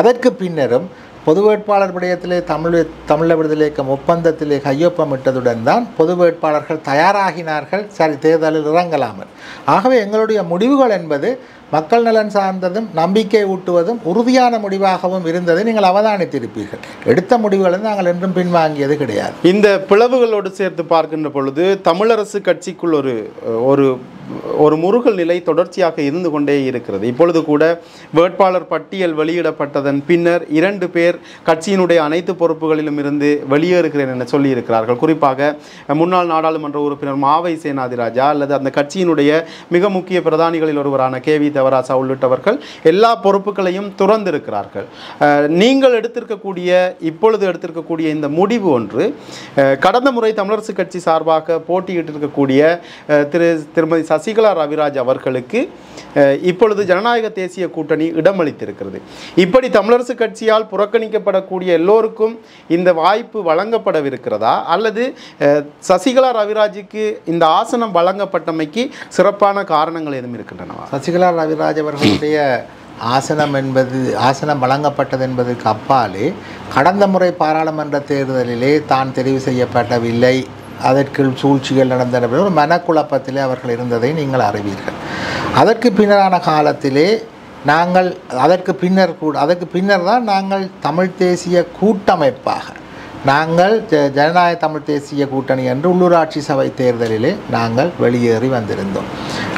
அதற்கு பின்னரும் பொது வேட்பாளர் விடயத்திலே தமிழ் தமிழ விடுதலை இயக்கம் ஒப்பந்தத்திலே கையொப்பமிட்டதுடன் தான் பொது வேட்பாளர்கள் தயாராகினார்கள். சரி தேர்தலில் இறங்கலாமல் ஆகவே எங்களுடைய முடிவுகள் என்பது மக்கள் நலன் சார்ந்ததும் நம்பிக்கை ஊட்டுவதும் உறுதியான முடிவாகவும் இருந்ததை நீங்கள் அவதானித்திருப்பீர்கள். எடுத்த முடிவுகளை நாங்கள் என்றும் பின்வாங்கியது கிடையாது. இந்த பிளவுகளோடு சேர்த்து பார்க்கின்ற பொழுது தமிழரசு கட்சிக்குள் ஒரு ஒரு ஒரு முருகல் நிலை தொடர்ச்சியாக இருந்து கொண்டே இருக்கிறது. இப்பொழுது கூட வேட்பாளர் பட்டியல் வெளியிடப்பட்டதன் பின்னர் இரண்டு பேர் கட்சியினுடைய அனைத்து பொறுப்புகளிலும் இருந்து வெளியேறுகிறேன் என சொல்லியிருக்கிறார்கள். குறிப்பாக முன்னாள் நாடாளுமன்ற உறுப்பினர் மாவை சேனாதிராஜா அல்லது அந்த கட்சியினுடைய மிக முக்கிய பிரதானிகளில் ஒருவரான கே வி தேவராசா உள்ளிட்டவர்கள் எல்லா பொறுப்புகளையும் துறந்திருக்கிறார்கள். நீங்கள் எடுத்திருக்கக்கூடிய இப்பொழுது எடுத்திருக்கக்கூடிய இந்த முடிவு ஒன்று கடந்த முறை தமிழரசு கட்சி சார்பாக போட்டியிட்டிருக்கக்கூடிய இருக்கக்கூடிய திரு திருமதி சசிகலா ரவிராஜ் அவர்களுக்கு இப்பொழுது ஜனநாயக தேசிய கூட்டணி இடமளித்திருக்கிறது. இப்படி தமிழரசு கட்சியால் புறக்கணிக்கப்படக்கூடிய எல்லோருக்கும் இந்த வாய்ப்பு வழங்கப்படவிருக்கிறதா? அல்லது சசிகலா ரவிராஜுக்கு இந்த ஆசனம் வழங்கப்பட்டமைக்கு சிறப்பான காரணங்கள் எதுவும் இருக்கின்றனவா? சசிகலா ரவிராஜ் அவர்களுடைய ஆசனம் என்பது ஆசனம் வழங்கப்பட்டது என்பதற்கு அப்பாலே கடந்த முறை பாராளுமன்ற தேர்தலிலே தான் தெரிவு செய்யப்படவில்லை. அதற்கு சூழ்ச்சிகள் நடந்தன. ஒரு மனக்குழப்பத்திலே அவர்கள் இருந்ததை நீங்கள் அறிவீர்கள். அதற்கு பின்னரான காலத்திலே நாங்கள் அதற்கு பின்னர் கூட அதற்கு பின்னர் தான் நாங்கள் தமிழ் தேசிய கூட்டமைப்பாக நாங்கள் ஜ- ஜனநாயக தமிழ் தேசிய கூட்டணி என்று உள்ளூராட்சி சபை தேர்தலிலே நாங்கள் வெளியேறி வந்திருந்தோம்.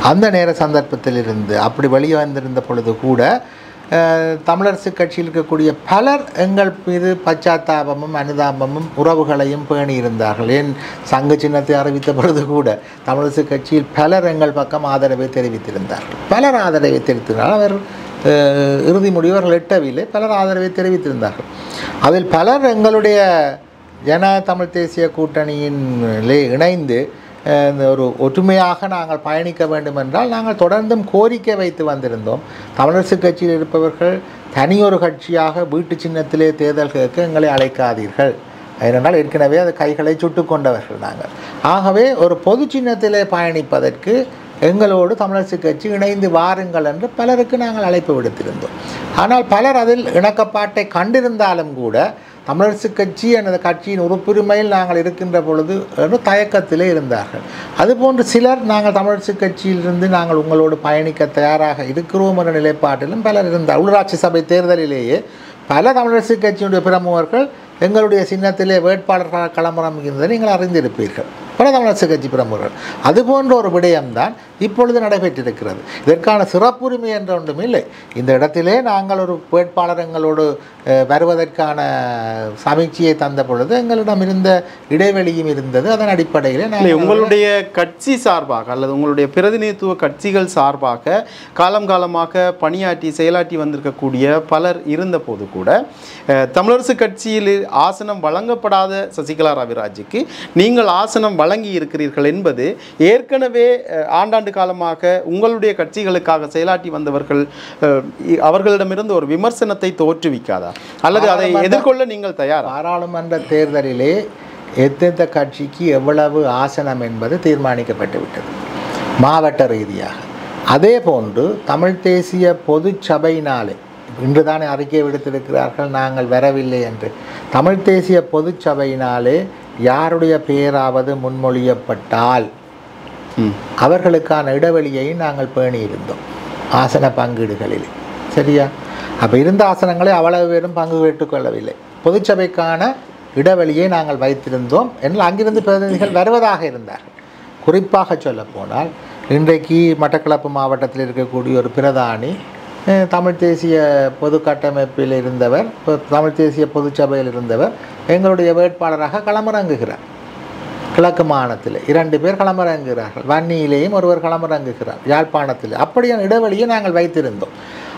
அந்த நேர சந்தர்ப்பத்திலிருந்து அப்படி வெளியே வந்திருந்த பொழுது கூட தமிழரசு கட்சியில் இருக்கக்கூடிய பலர் எங்கள் மீது பச்சாத்தாபமும் அனுதாபமும் உறவுகளையும் பேணி இருந்தார்கள். ஏன் சங்க சின்னத்தை அறிவித்த பொழுது கூட தமிழரசு கட்சியில் பலர் எங்கள் பக்கம் ஆதரவை தெரிவித்திருந்தார்கள். பலர் ஆதரவை தெரிவித்திருந்தால் அவர் இறுதி முடிவு அவர்கள் எட்டவில்லை. பலர் ஆதரவை தெரிவித்திருந்தார்கள். அதில் பலர் எங்களுடைய ஜன தமிழ் தேசிய கூட்டணியிலே இணைந்து இந்த ஒரு ஒற்றுமையாக நாங்கள் பயணிக்க வேண்டும் என்றால் நாங்கள் தொடர்ந்தும் கோரிக்கை வைத்து வந்திருந்தோம். தமிழரசு கட்சியில் இருப்பவர்கள் தனியொரு கட்சியாக வீட்டு சின்னத்திலே தேர்தல் கேட்க எங்களை அழைக்காதீர்கள். ஏனென்றால் ஏற்கனவே அது கைகளை சுட்டு கொண்டவர்கள் நாங்கள். ஆகவே ஒரு பொது சின்னத்திலே பயணிப்பதற்கு எங்களோடு தமிழரசு கட்சி இணைந்து வாருங்கள் என்று பலருக்கு நாங்கள் அழைப்பு விடுத்திருந்தோம். ஆனால் பலர் அதில் இணக்கப்பாட்டை கண்டிருந்தாலும் கூட தமிழரசு கட்சி எனது கட்சியின் உறுப்புரிமையில் நாங்கள் இருக்கின்ற பொழுது என்று தயக்கத்திலே இருந்தார்கள். அதுபோன்று சிலர் நாங்கள் தமிழரசு கட்சியிலிருந்து நாங்கள் உங்களோடு பயணிக்க தயாராக இருக்கிறோம் என்ற நிலைப்பாட்டிலும் பலர் இருந்தார். உள்ளாட்சி சபை தேர்தலிலேயே பல தமிழரசு கட்சியினுடைய பிரமுகர்கள் எங்களுடைய சின்னத்திலே வேட்பாளர்களாக களமரம் இருந்ததை நீங்கள் அறிந்திருப்பீர்கள். பல தமிழரசு கட்சி பிரமுகர்கள். அதுபோன்ற ஒரு விடயம்தான் இப்பொழுது நடைபெற்றிருக்கிறது. இதற்கான சிறப்புரிமை என்ற ஒன்றும் இல்லை. இந்த இடத்திலே நாங்கள் ஒரு வேட்பாளர் எங்களோடு வருவதற்கான சமீட்சையை தந்த பொழுது எங்களிடம் இருந்த இடைவெளியும் இருந்தது. அதன் அடிப்படையில் நாங்கள் உங்களுடைய கட்சி சார்பாக அல்லது உங்களுடைய பிரதிநிதித்துவ கட்சிகள் சார்பாக காலம் காலமாக பணியாற்றி செயலாற்றி வந்திருக்கக்கூடிய பலர் இருந்தபோது கூட தமிழரசு கட்சியில் ஆசனம் வழங்கப்படாத சசிகலா ரவிராஜுக்கு நீங்கள் ஆசனம் வழங்கி இருக்கிறீர்கள் என்பது ஏற்கனவே ஆண்டாண்டு காலமாக உங்களுடைய கட்சிகளுக்காக செயலாற்றி வந்தவர்கள் அவர்களிடமிருந்து ஒரு விமர்சனத்தை தோற்றுவிக்காதா? அல்லது அதை எதிர்கொள்ள நீங்கள் தயாரா? பாராளுமன்ற தேர்தலிலே எந்தெந்த கட்சிக்கு எவ்வளவு ஆசனம் என்பது தீர்மானிக்கப்பட்டு விட்டது மாவட்ட ரீதியாக. அதே போன்று தமிழ் தேசிய பொது சபையினாலே இன்று தானே அறிக்கை விடுத்திருக்கிறார்கள் நாங்கள் வரவில்லை என்று. தமிழ் தேசிய பொது சபையினாலே யாருடைய பெயராவது முன்மொழியப்பட்டால் அவர்களுக்கான இடைவெளியை நாங்கள் பேணியிருந்தோம். ஆசன பங்கீடுகளில். சரியா? அப்போ இருந்த ஆசனங்களை அவ்வளவு பேரும் பங்கு பெற்றுக்கொள்ளவில்லை பொதுச்சபைக்கான இடைவெளியை நாங்கள் வைத்திருந்தோம் என்றால் அங்கிருந்து பிரதிநிதிகள் வருவதாக இருந்தார்கள். குறிப்பாக சொல்லப்போனால் இன்றைக்கு மட்டக்களப்பு மாவட்டத்தில் இருக்கக்கூடிய ஒரு பிரதானி தமிழ் தேசிய பொது கட்டமைப்பில் இருந்தவர் தமிழ் தேசிய பொதுச்சபையில் இருந்தவர் எங்களுடைய வேட்பாளராக களமிறங்குகிறார். கிழக்கு மாகாணத்தில் இரண்டு பேர் களமிறங்குகிறார்கள். வன்னியிலேயும் ஒருவர் களமிறங்குகிறார். யாழ்ப்பாணத்தில். அப்படியான இடைவெளியை நாங்கள் வைத்திருந்தோம்.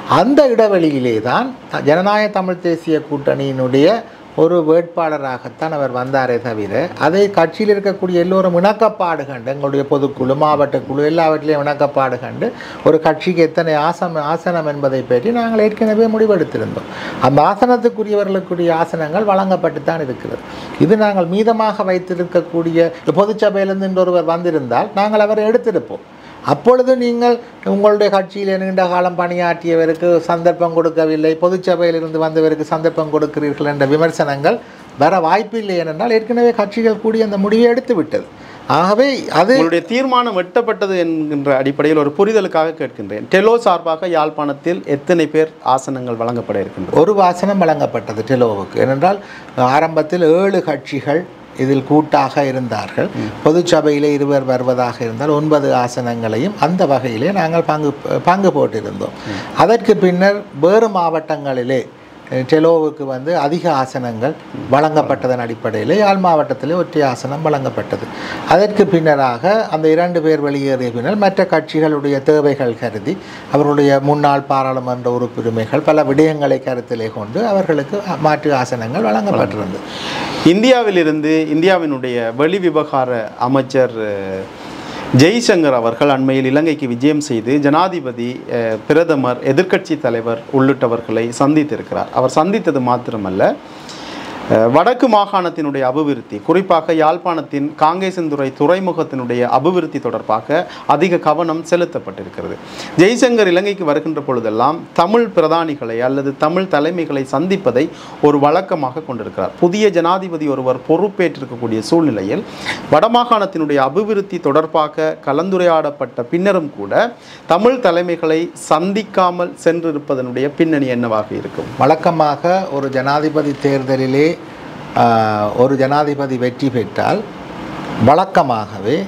அந்த இடைவெளியிலே தான் ஜனநாயக தமிழ் தேசிய கூட்டணியினுடைய ஒரு வேட்பாளராகத்தான் அவர் வந்தாரே தவிர அதை கட்சியில் இருக்கக்கூடிய எல்லோரும் இணக்கப்பாடு கண்டு எங்களுடைய பொதுக்குழு மாவட்ட குழு எல்லாவற்றிலையும் இணக்கப்பாடு கண்டு ஒரு கட்சிக்கு எத்தனை ஆசனம் ஆசனம் என்பதை பற்றி நாங்கள் ஏற்கனவே முடிவெடுத்திருந்தோம். அந்த ஆசனத்துக்குரியவர்களுக்குரிய ஆசனங்கள் வழங்கப்பட்டு தான் இருக்கிறது. இது நாங்கள் மீதமாக வைத்திருக்கக்கூடிய பொதுச்சபையிலிருந்து இன்னொருவர் வந்திருந்தால் நாங்கள் அவரை எடுத்திருப்போம். அப்பொழுது நீங்கள் உங்களுடைய கட்சியில் நீண்ட காலம் பணியாற்றியவருக்கு சந்தர்ப்பம் கொடுக்கவில்லை பொதுச்சபையிலிருந்து வந்தவருக்கு சந்தர்ப்பம் கொடுக்கிறீர்கள் என்ற விமர்சனங்கள் வர வாய்ப்பில்லை ஏனென்றால் ஏற்கனவே கட்சிகள் கூடி அந்த முடிவை எடுத்து விட்டது ஆகவே அது உங்களுடைய தீர்மானம் வெட்டப்பட்டது என்கின்ற அடிப்படையில் ஒரு புரிதலுக்காக கேட்கின்றேன். டெலோ சார்பாக யாழ்ப்பாணத்தில் எத்தனை பேர் ஆசனங்கள் வழங்கப்பட இருக்கின்றது ஒரு வாசனம் வழங்கப்பட்டது டெலோவுக்கு. ஏனென்றால் ஆரம்பத்தில் ஏழு கட்சிகள் இதில் கூட்டாக இருந்தார்கள். பொதுச்சபையிலே இருவர் வருவதாக இருந்தால் ஒன்பது ஆசனங்களையும் அந்த வகையிலே நாங்கள் பங்கு பங்கு போட்டிருந்தோம். அதற்கு பின்னர் வேறு மாவட்டங்களிலே டெலோவுக்கு வந்து அதிக ஆசனங்கள் வழங்கப்பட்டதன் அடிப்படையில் யாழ் மாவட்டத்தில் ஒற்றை ஆசனம் வழங்கப்பட்டது. அதற்கு பின்னராக அந்த இரண்டு பேர் வெளியேறிய பின்னர் மற்ற கட்சிகளுடைய தேவைகள் கருதி அவருடைய முன்னாள் பாராளுமன்ற உறுப்புரிமைகள் பல விடயங்களை கருத்திலே கொண்டு அவர்களுக்கு மாற்று ஆசனங்கள் வழங்கப்பட்டிருந்தது. இந்தியாவிலிருந்து இந்தியாவினுடைய வெளி விவகார அமைச்சர் ஜெய்சங்கர் அவர்கள் அண்மையில் இலங்கைக்கு விஜயம் செய்து ஜனாதிபதி பிரதமர் எதிர்க்கட்சி தலைவர் உள்ளிட்டவர்களை சந்தித்திருக்கிறார். அவர் சந்தித்தது மாத்திரமல்ல வடக்கு மாகாணத்தினுடைய அபிவிருத்தி குறிப்பாக யாழ்ப்பாணத்தின் காங்கேசந்துறை துறைமுகத்தினுடைய அபிவிருத்தி தொடர்பாக அதிக கவனம் செலுத்தப்பட்டிருக்கிறது. ஜெய்சங்கர் இலங்கைக்கு வருகின்ற பொழுதெல்லாம் தமிழ் பிரதானிகளை அல்லது தமிழ் தலைமைகளை சந்திப்பதை ஒரு வழக்கமாக கொண்டிருக்கிறார். புதிய ஜனாதிபதி ஒருவர் பொறுப்பேற்றிருக்கக்கூடிய சூழ்நிலையில் வடமாகாணத்தினுடைய அபிவிருத்தி தொடர்பாக கலந்துரையாடப்பட்ட பின்னரும் கூட தமிழ் தலைமைகளை சந்திக்காமல் சென்றிருப்பதனுடைய பின்னணி என்னவாக இருக்கும்? வழக்கமாக ஒரு ஜனாதிபதி தேர்தலிலே ஒரு ஜனாதிபதி வெற்றி பெற்றால் வழக்கமாகவே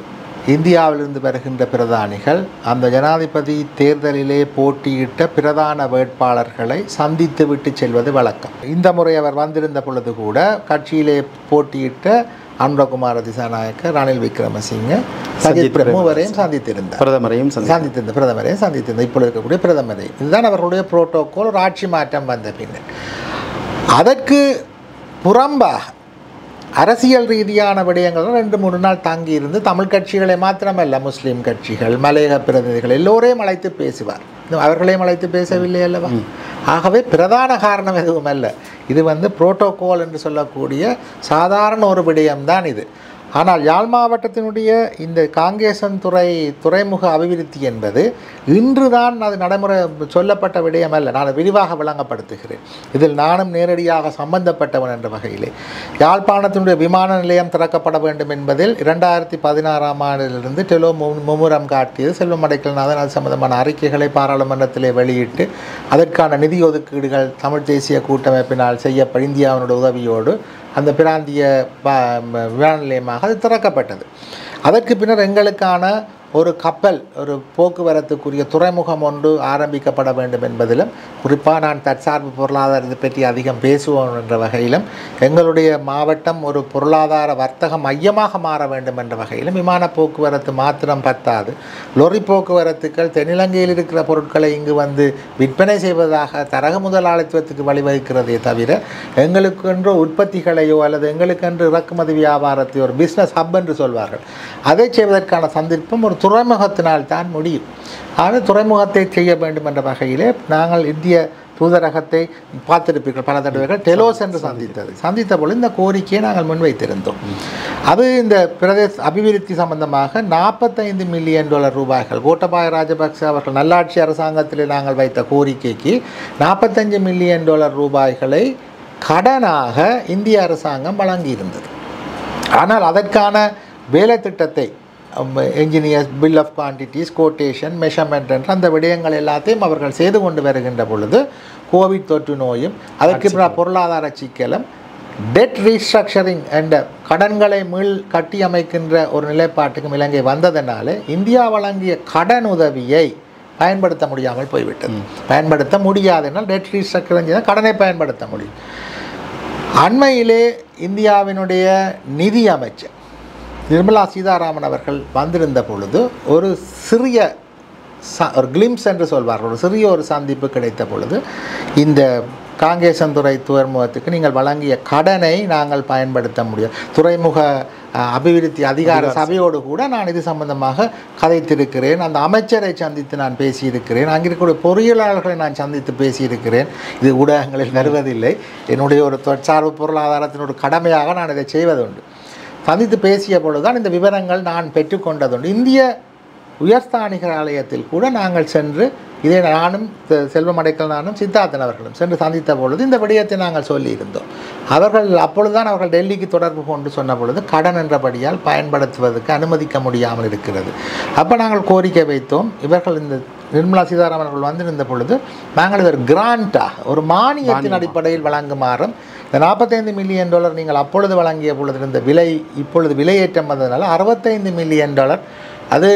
இந்தியாவிலிருந்து வருகின்ற பிரதானிகள் அந்த ஜனாதிபதி தேர்தலிலே போட்டியிட்ட பிரதான வேட்பாளர்களை சந்தித்து விட்டு செல்வது வழக்கம். இந்த முறை அவர் வந்திருந்த பொழுது கூட கட்சியிலே போட்டியிட்ட அனுரகுமார திசாநாயக்க ரணில் விக்ரமசிங்க சஜித் பிரேம மூவரையும் சந்தித்திருந்தார். பிரதமரையும் சந்தி சந்தித்திருந்த பிரதமரை சந்தித்திருந்த இப்பொழுது இருக்கக்கூடிய பிரதமரை இதுதான் அவர்களுடைய புரோட்டோகால் ஒரு ஆட்சி மாற்றம் வந்த பின்னர். அதற்கு புறம்பாக அரசியல் ரீதியான விடயங்கள் ரெண்டு மூணு நாள் தங்கி இருந்து தமிழ் கட்சிகளை மாத்திரமல்ல முஸ்லீம் கட்சிகள் மலையக பிரதிநிதிகள் எல்லோரையும் அழைத்து பேசுவார். அவர்களையும் அழைத்து பேசவில்லை அல்லவா? ஆகவே பிரதான காரணம் எதுவும் அல்ல இது வந்து புரோட்டோகால் என்று சொல்லக்கூடிய சாதாரண ஒரு விடயம்தான் இது. ஆனால் யாழ் மாவட்டத்தினுடைய இந்த காங்கேசன் துறை துறைமுக அபிவிருத்தி என்பது இன்று தான் அது நடைமுறை சொல்லப்பட்ட விடயம் அல்ல. நான் விரிவாக விளங்கப்படுத்துகிறேன். இதில் நானும் நேரடியாக சம்பந்தப்பட்டவன் என்ற வகையிலே. யாழ்ப்பாணத்தினுடைய விமான நிலையம் திறக்கப்பட வேண்டும் என்பதில் இரண்டாயிரத்தி பதினாறாம் ஆண்டிலிருந்து டெலோ மும்முரம் காட்டியது செல்வம் அடைக்கல்நாதன் அது சம்பந்தமான அறிக்கைகளை பாராளுமன்றத்திலே வெளியிட்டு அதற்கான நிதி ஒதுக்கீடுகள் தமிழ் தேசிய கூட்டமைப்பினால் செய்யப்பட இந்தியாவினுடைய உதவியோடு அந்த பிராந்திய ப- விமான நிலையமாக அது திறக்கப்பட்டது. அதற்கு பின்னர் எங்களுக்கான ஒரு கப்பல் ஒரு போக்குவரத்துக்குரிய துறைமுகம் ஒன்று ஆரம்பிக்கப்பட வேண்டும் என்பதிலும் குறிப்பாக நான் தற்சார்பு பொருளாதாரத்தை பற்றி அதிகம் பேசுவோம் என்ற வகையிலும் எங்களுடைய மாவட்டம் ஒரு பொருளாதார வர்த்தக மையமாக மாற வேண்டும் என்ற வகையிலும் விமான போக்குவரத்து மாத்திரம் பத்தாது. லொரி போக்குவரத்துக்கள் தென்னிலங்கையில் இருக்கிற பொருட்களை இங்கு வந்து விற்பனை செய்வதாக தரக முதலாளித்துவத்துக்கு வழிவகுக்கிறதே தவிர எங்களுக்கென்று உற்பத்திகளையோ அல்லது எங்களுக்கென்று இறக்குமதி வியாபாரத்தை ஒரு பிஸ்னஸ் ஹப் என்று சொல்வார்கள். அதை செய்வதற்கான சந்தர்ப்பம் ஒரு துறைமுகத்தினால் தான் முடியும். ஆனால் துறைமுகத்தை செய்ய வேண்டும் என்ற வகையிலே நாங்கள் இந்திய தூதரகத்தை பார்த்திருப்பீர்கள். பல தடவைகள் டெலோஸ் என்று சந்தித்தது. சந்தித்த பொழுது இந்த கோரிக்கையை நாங்கள் முன்வைத்திருந்தோம். அது இந்த பிரதேச அபிவிருத்தி சம்பந்தமாக நாற்பத்தைந்து மில்லியன் டாலர் ரூபாய்கள். கோட்டபாய ராஜபக்ச அவர்கள் நல்லாட்சி அரசாங்கத்தில் நாங்கள் வைத்த கோரிக்கைக்கு நாற்பத்தஞ்சு மில்லியன் டாலர் ரூபாய்களை கடனாக இந்திய அரசாங்கம் வழங்கியிருந்தது. ஆனால் அதற்கான வேலை திட்டத்தை engineers bill of quantities quotation measurement என்ற அந்த விடயங்கள் எல்லாத்தையும் அவர்கள் செய்து கொண்டு வருகின்ற பொழுது கோவிட் தொற்று நோயும் அதற்கு பொருளாதார சிக்கலும் டெட் ரீஸ்ட்ரக்சரிங் என்ற கடன்களை மீள் கட்டி அமைக்கின்ற ஒரு நிலைப்பாட்டுக்கும் இலங்கை வந்ததனால இந்தியா வழங்கிய கடன் உதவியை பயன்படுத்த முடியாமல் போய்விட்டது. பயன்படுத்த முடியாதென்றால் டெட் ரீஸ்ட்ரக்சரிங் கடனை பயன்படுத்த முடியும். அண்மையிலே இந்தியாவினுடைய நிதி அமைச்சர் நிர்மலா சீதாராமன் அவர்கள் வந்திருந்த பொழுது ஒரு சிறிய ச ஒரு கிளிம்ஸ் என்று சொல்வார்கள். ஒரு சிறிய ஒரு சந்திப்பு கிடைத்த பொழுது இந்த காங்கேசன்துறை துறைமுகத்துக்கு நீங்கள் வழங்கிய கடனை நாங்கள் பயன்படுத்த முடியும். துறைமுக அபிவிருத்தி அதிகார சபையோடு கூட நான் இது சம்பந்தமாக கதைத்திருக்கிறேன். அந்த அமைச்சரை சந்தித்து நான் பேசியிருக்கிறேன். அங்கே இருக்கக்கூடிய பொறியியலாளர்களை நான் சந்தித்து பேசியிருக்கிறேன். இது ஊடகங்களில் வருவதில்லை. என்னுடைய ஒரு தொற்சார்பு பொருளாதாரத்தின் ஒரு கடமையாக நான் இதை செய்வதுண்டு. சந்தித்து பேசிய பொழுதுதான் இந்த விவரங்கள் நான் பெற்றுக்கொண்டதுண்டு இந்திய உயர்ஸ்தானிகர் ஆலயத்தில் கூட நாங்கள் சென்று இதை நானும் த- செல்வம் அடைக்கல் நானும் சித்தார்த்தன் அவர்களும் சென்று சந்தித்த பொழுது இந்த விடயத்தை நாங்கள் சொல்லியிருந்தோம். அவர்கள் அப்பொழுதுதான் அவர்கள் டெல்லிக்கு தொடர்பு கொண்டு சொன்ன பொழுது கடன் என்றபடியால் பயன்படுத்துவதற்கு அனுமதிக்க முடியாமல் இருக்கிறது. அப்போ நாங்கள் கோரிக்கை வைத்தோம். இவர்கள் இந்த நிர்மலா சீதாராமன் அவர்கள் வந்திருந்த பொழுது நாங்கள் இதை ஒரு கிராண்டாக ஒரு மானியத்தின் அடிப்படையில் வழங்குமாறும் இந்த நாற்பத்தைந்து மில்லியன் டாலர் நீங்கள் அப்பொழுது வழங்கிய பொழுது இருந்த விலை இப்பொழுது விலையேற்றம் வந்ததுனால அறுபத்தைந்து மில்லியன் டாலர் அது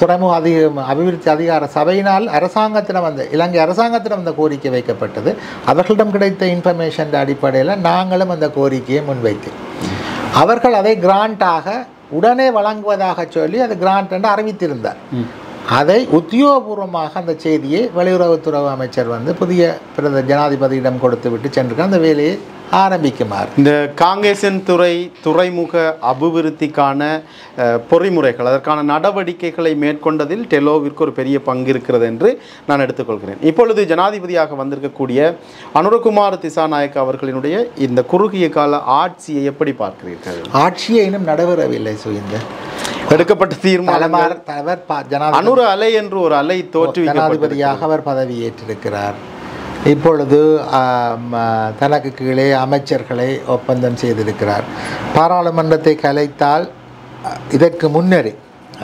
துறைமுக அதிக அபிவிருத்தி அதிகார சபையினால் அரசாங்கத்திடம் வந்த இலங்கை அரசாங்கத்திடம் அந்த கோரிக்கை வைக்கப்பட்டது. அவர்களிடம் கிடைத்த இன்ஃபர்மேஷன் அடிப்படையில் நாங்களும் அந்த கோரிக்கையை முன்வைத்தோம். அவர்கள் அதை கிராண்டாக உடனே வழங்குவதாக சொல்லி அது கிராண்ட் என்று அறிவித்திருந்தார். அதை உத்தியோகபூர்வமாக அந்த செய்தியை வெளியுறவுத்துறை அமைச்சர் வந்து புதிய பிரத ஜனாதிபதியிடம் கொடுத்து விட்டு சென்றிருக்கார் அந்த வேலையை ஆரம்பிக்குமாறு. இந்த காங்கேசன் துறை துறைமுக அபிவிருத்திக்கான பொறிமுறைகள் அதற்கான நடவடிக்கைகளை மேற்கொண்டதில் டெலோவிற்கு ஒரு பெரிய பங்கு இருக்கிறது என்று நான் எடுத்துக்கொள்கிறேன். இப்பொழுது ஜனாதிபதியாக வந்திருக்கக்கூடிய அனுரகுமார் திசாநாயக் அவர்களினுடைய இந்த குறுகிய கால ஆட்சியை எப்படி பார்க்கிறீர்கள்? ஆட்சியை இன்னும் நடைபெறவில்லை சுயிந்த எடுக்கப்பட்ட தீர்மானம் அனுர அலை என்று ஒரு அலை தோற்றுவிக்கப்பட்டது ஜனாதிபதியாக அவர் பதவியேற்றிருக்கிறார். இப்பொழுது தனக்கு கீழே அமைச்சர்களை ஒப்பந்தம் செய்திருக்கிறார். பாராளுமன்றத்தை கலைத்தால் இதற்கு முன்னரே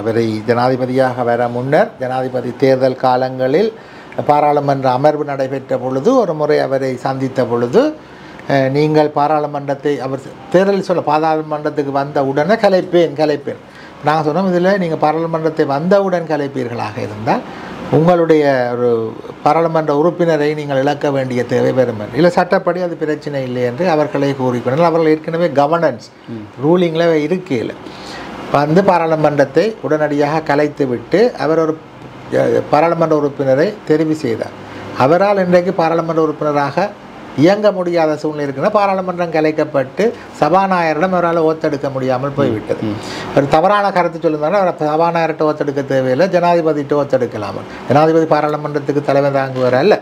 அவரை ஜனாதிபதியாக வர முன்னர் ஜனாதிபதி தேர்தல் காலங்களில் பாராளுமன்ற அமர்வு நடைபெற்ற பொழுது ஒரு முறை அவரை சந்தித்த பொழுது நீங்கள் பாராளுமன்றத்தை அவர் தேர்தல் சொல்ல பாராளுமன்றத்துக்கு வந்த உடனே கலைப்பேன் கலைப்பேன். நாங்கள் சொன்னோம் இதில் நீங்கள் பாராளுமன்றத்தை வந்தவுடன் கலைப்பீர்களாக இருந்தால் உங்களுடைய ஒரு பாராளுமன்ற உறுப்பினரை நீங்கள் இழக்க வேண்டிய தேவை என்று. இல்லை சட்டப்படி அது பிரச்சனை இல்லை என்று அவர்களே கூறிக்கொண்டால் அவர்கள் ஏற்கனவே கவர்னன்ஸ் ரூலிங்கில் இருக்கையில் வந்து பாராளுமன்றத்தை உடனடியாக கலைத்து விட்டு அவர் ஒரு பாராளுமன்ற உறுப்பினரை தெரிவு செய்தார். அவரால் இன்றைக்கு பாராளுமன்ற உறுப்பினராக இயங்க முடியாத சூழ்நிலை இருக்குன்னா பாராளுமன்றம் கலைக்கப்பட்டு சபாநாயகரிடம் அவரால் ஓத்தெடுக்க முடியாமல் போய்விட்டது. ஒரு தவறான கருத்து சொல்லியிருந்தாலும் அவரை சபாநாயகர்கிட்ட ஓத்தெடுக்க தேவையில்லை ஜனாதிபதிகிட்ட ஓத்தெடுக்கலாம். ஜனாதிபதி பாராளுமன்றத்துக்கு தலைமை தாங்குவார் அல்ல.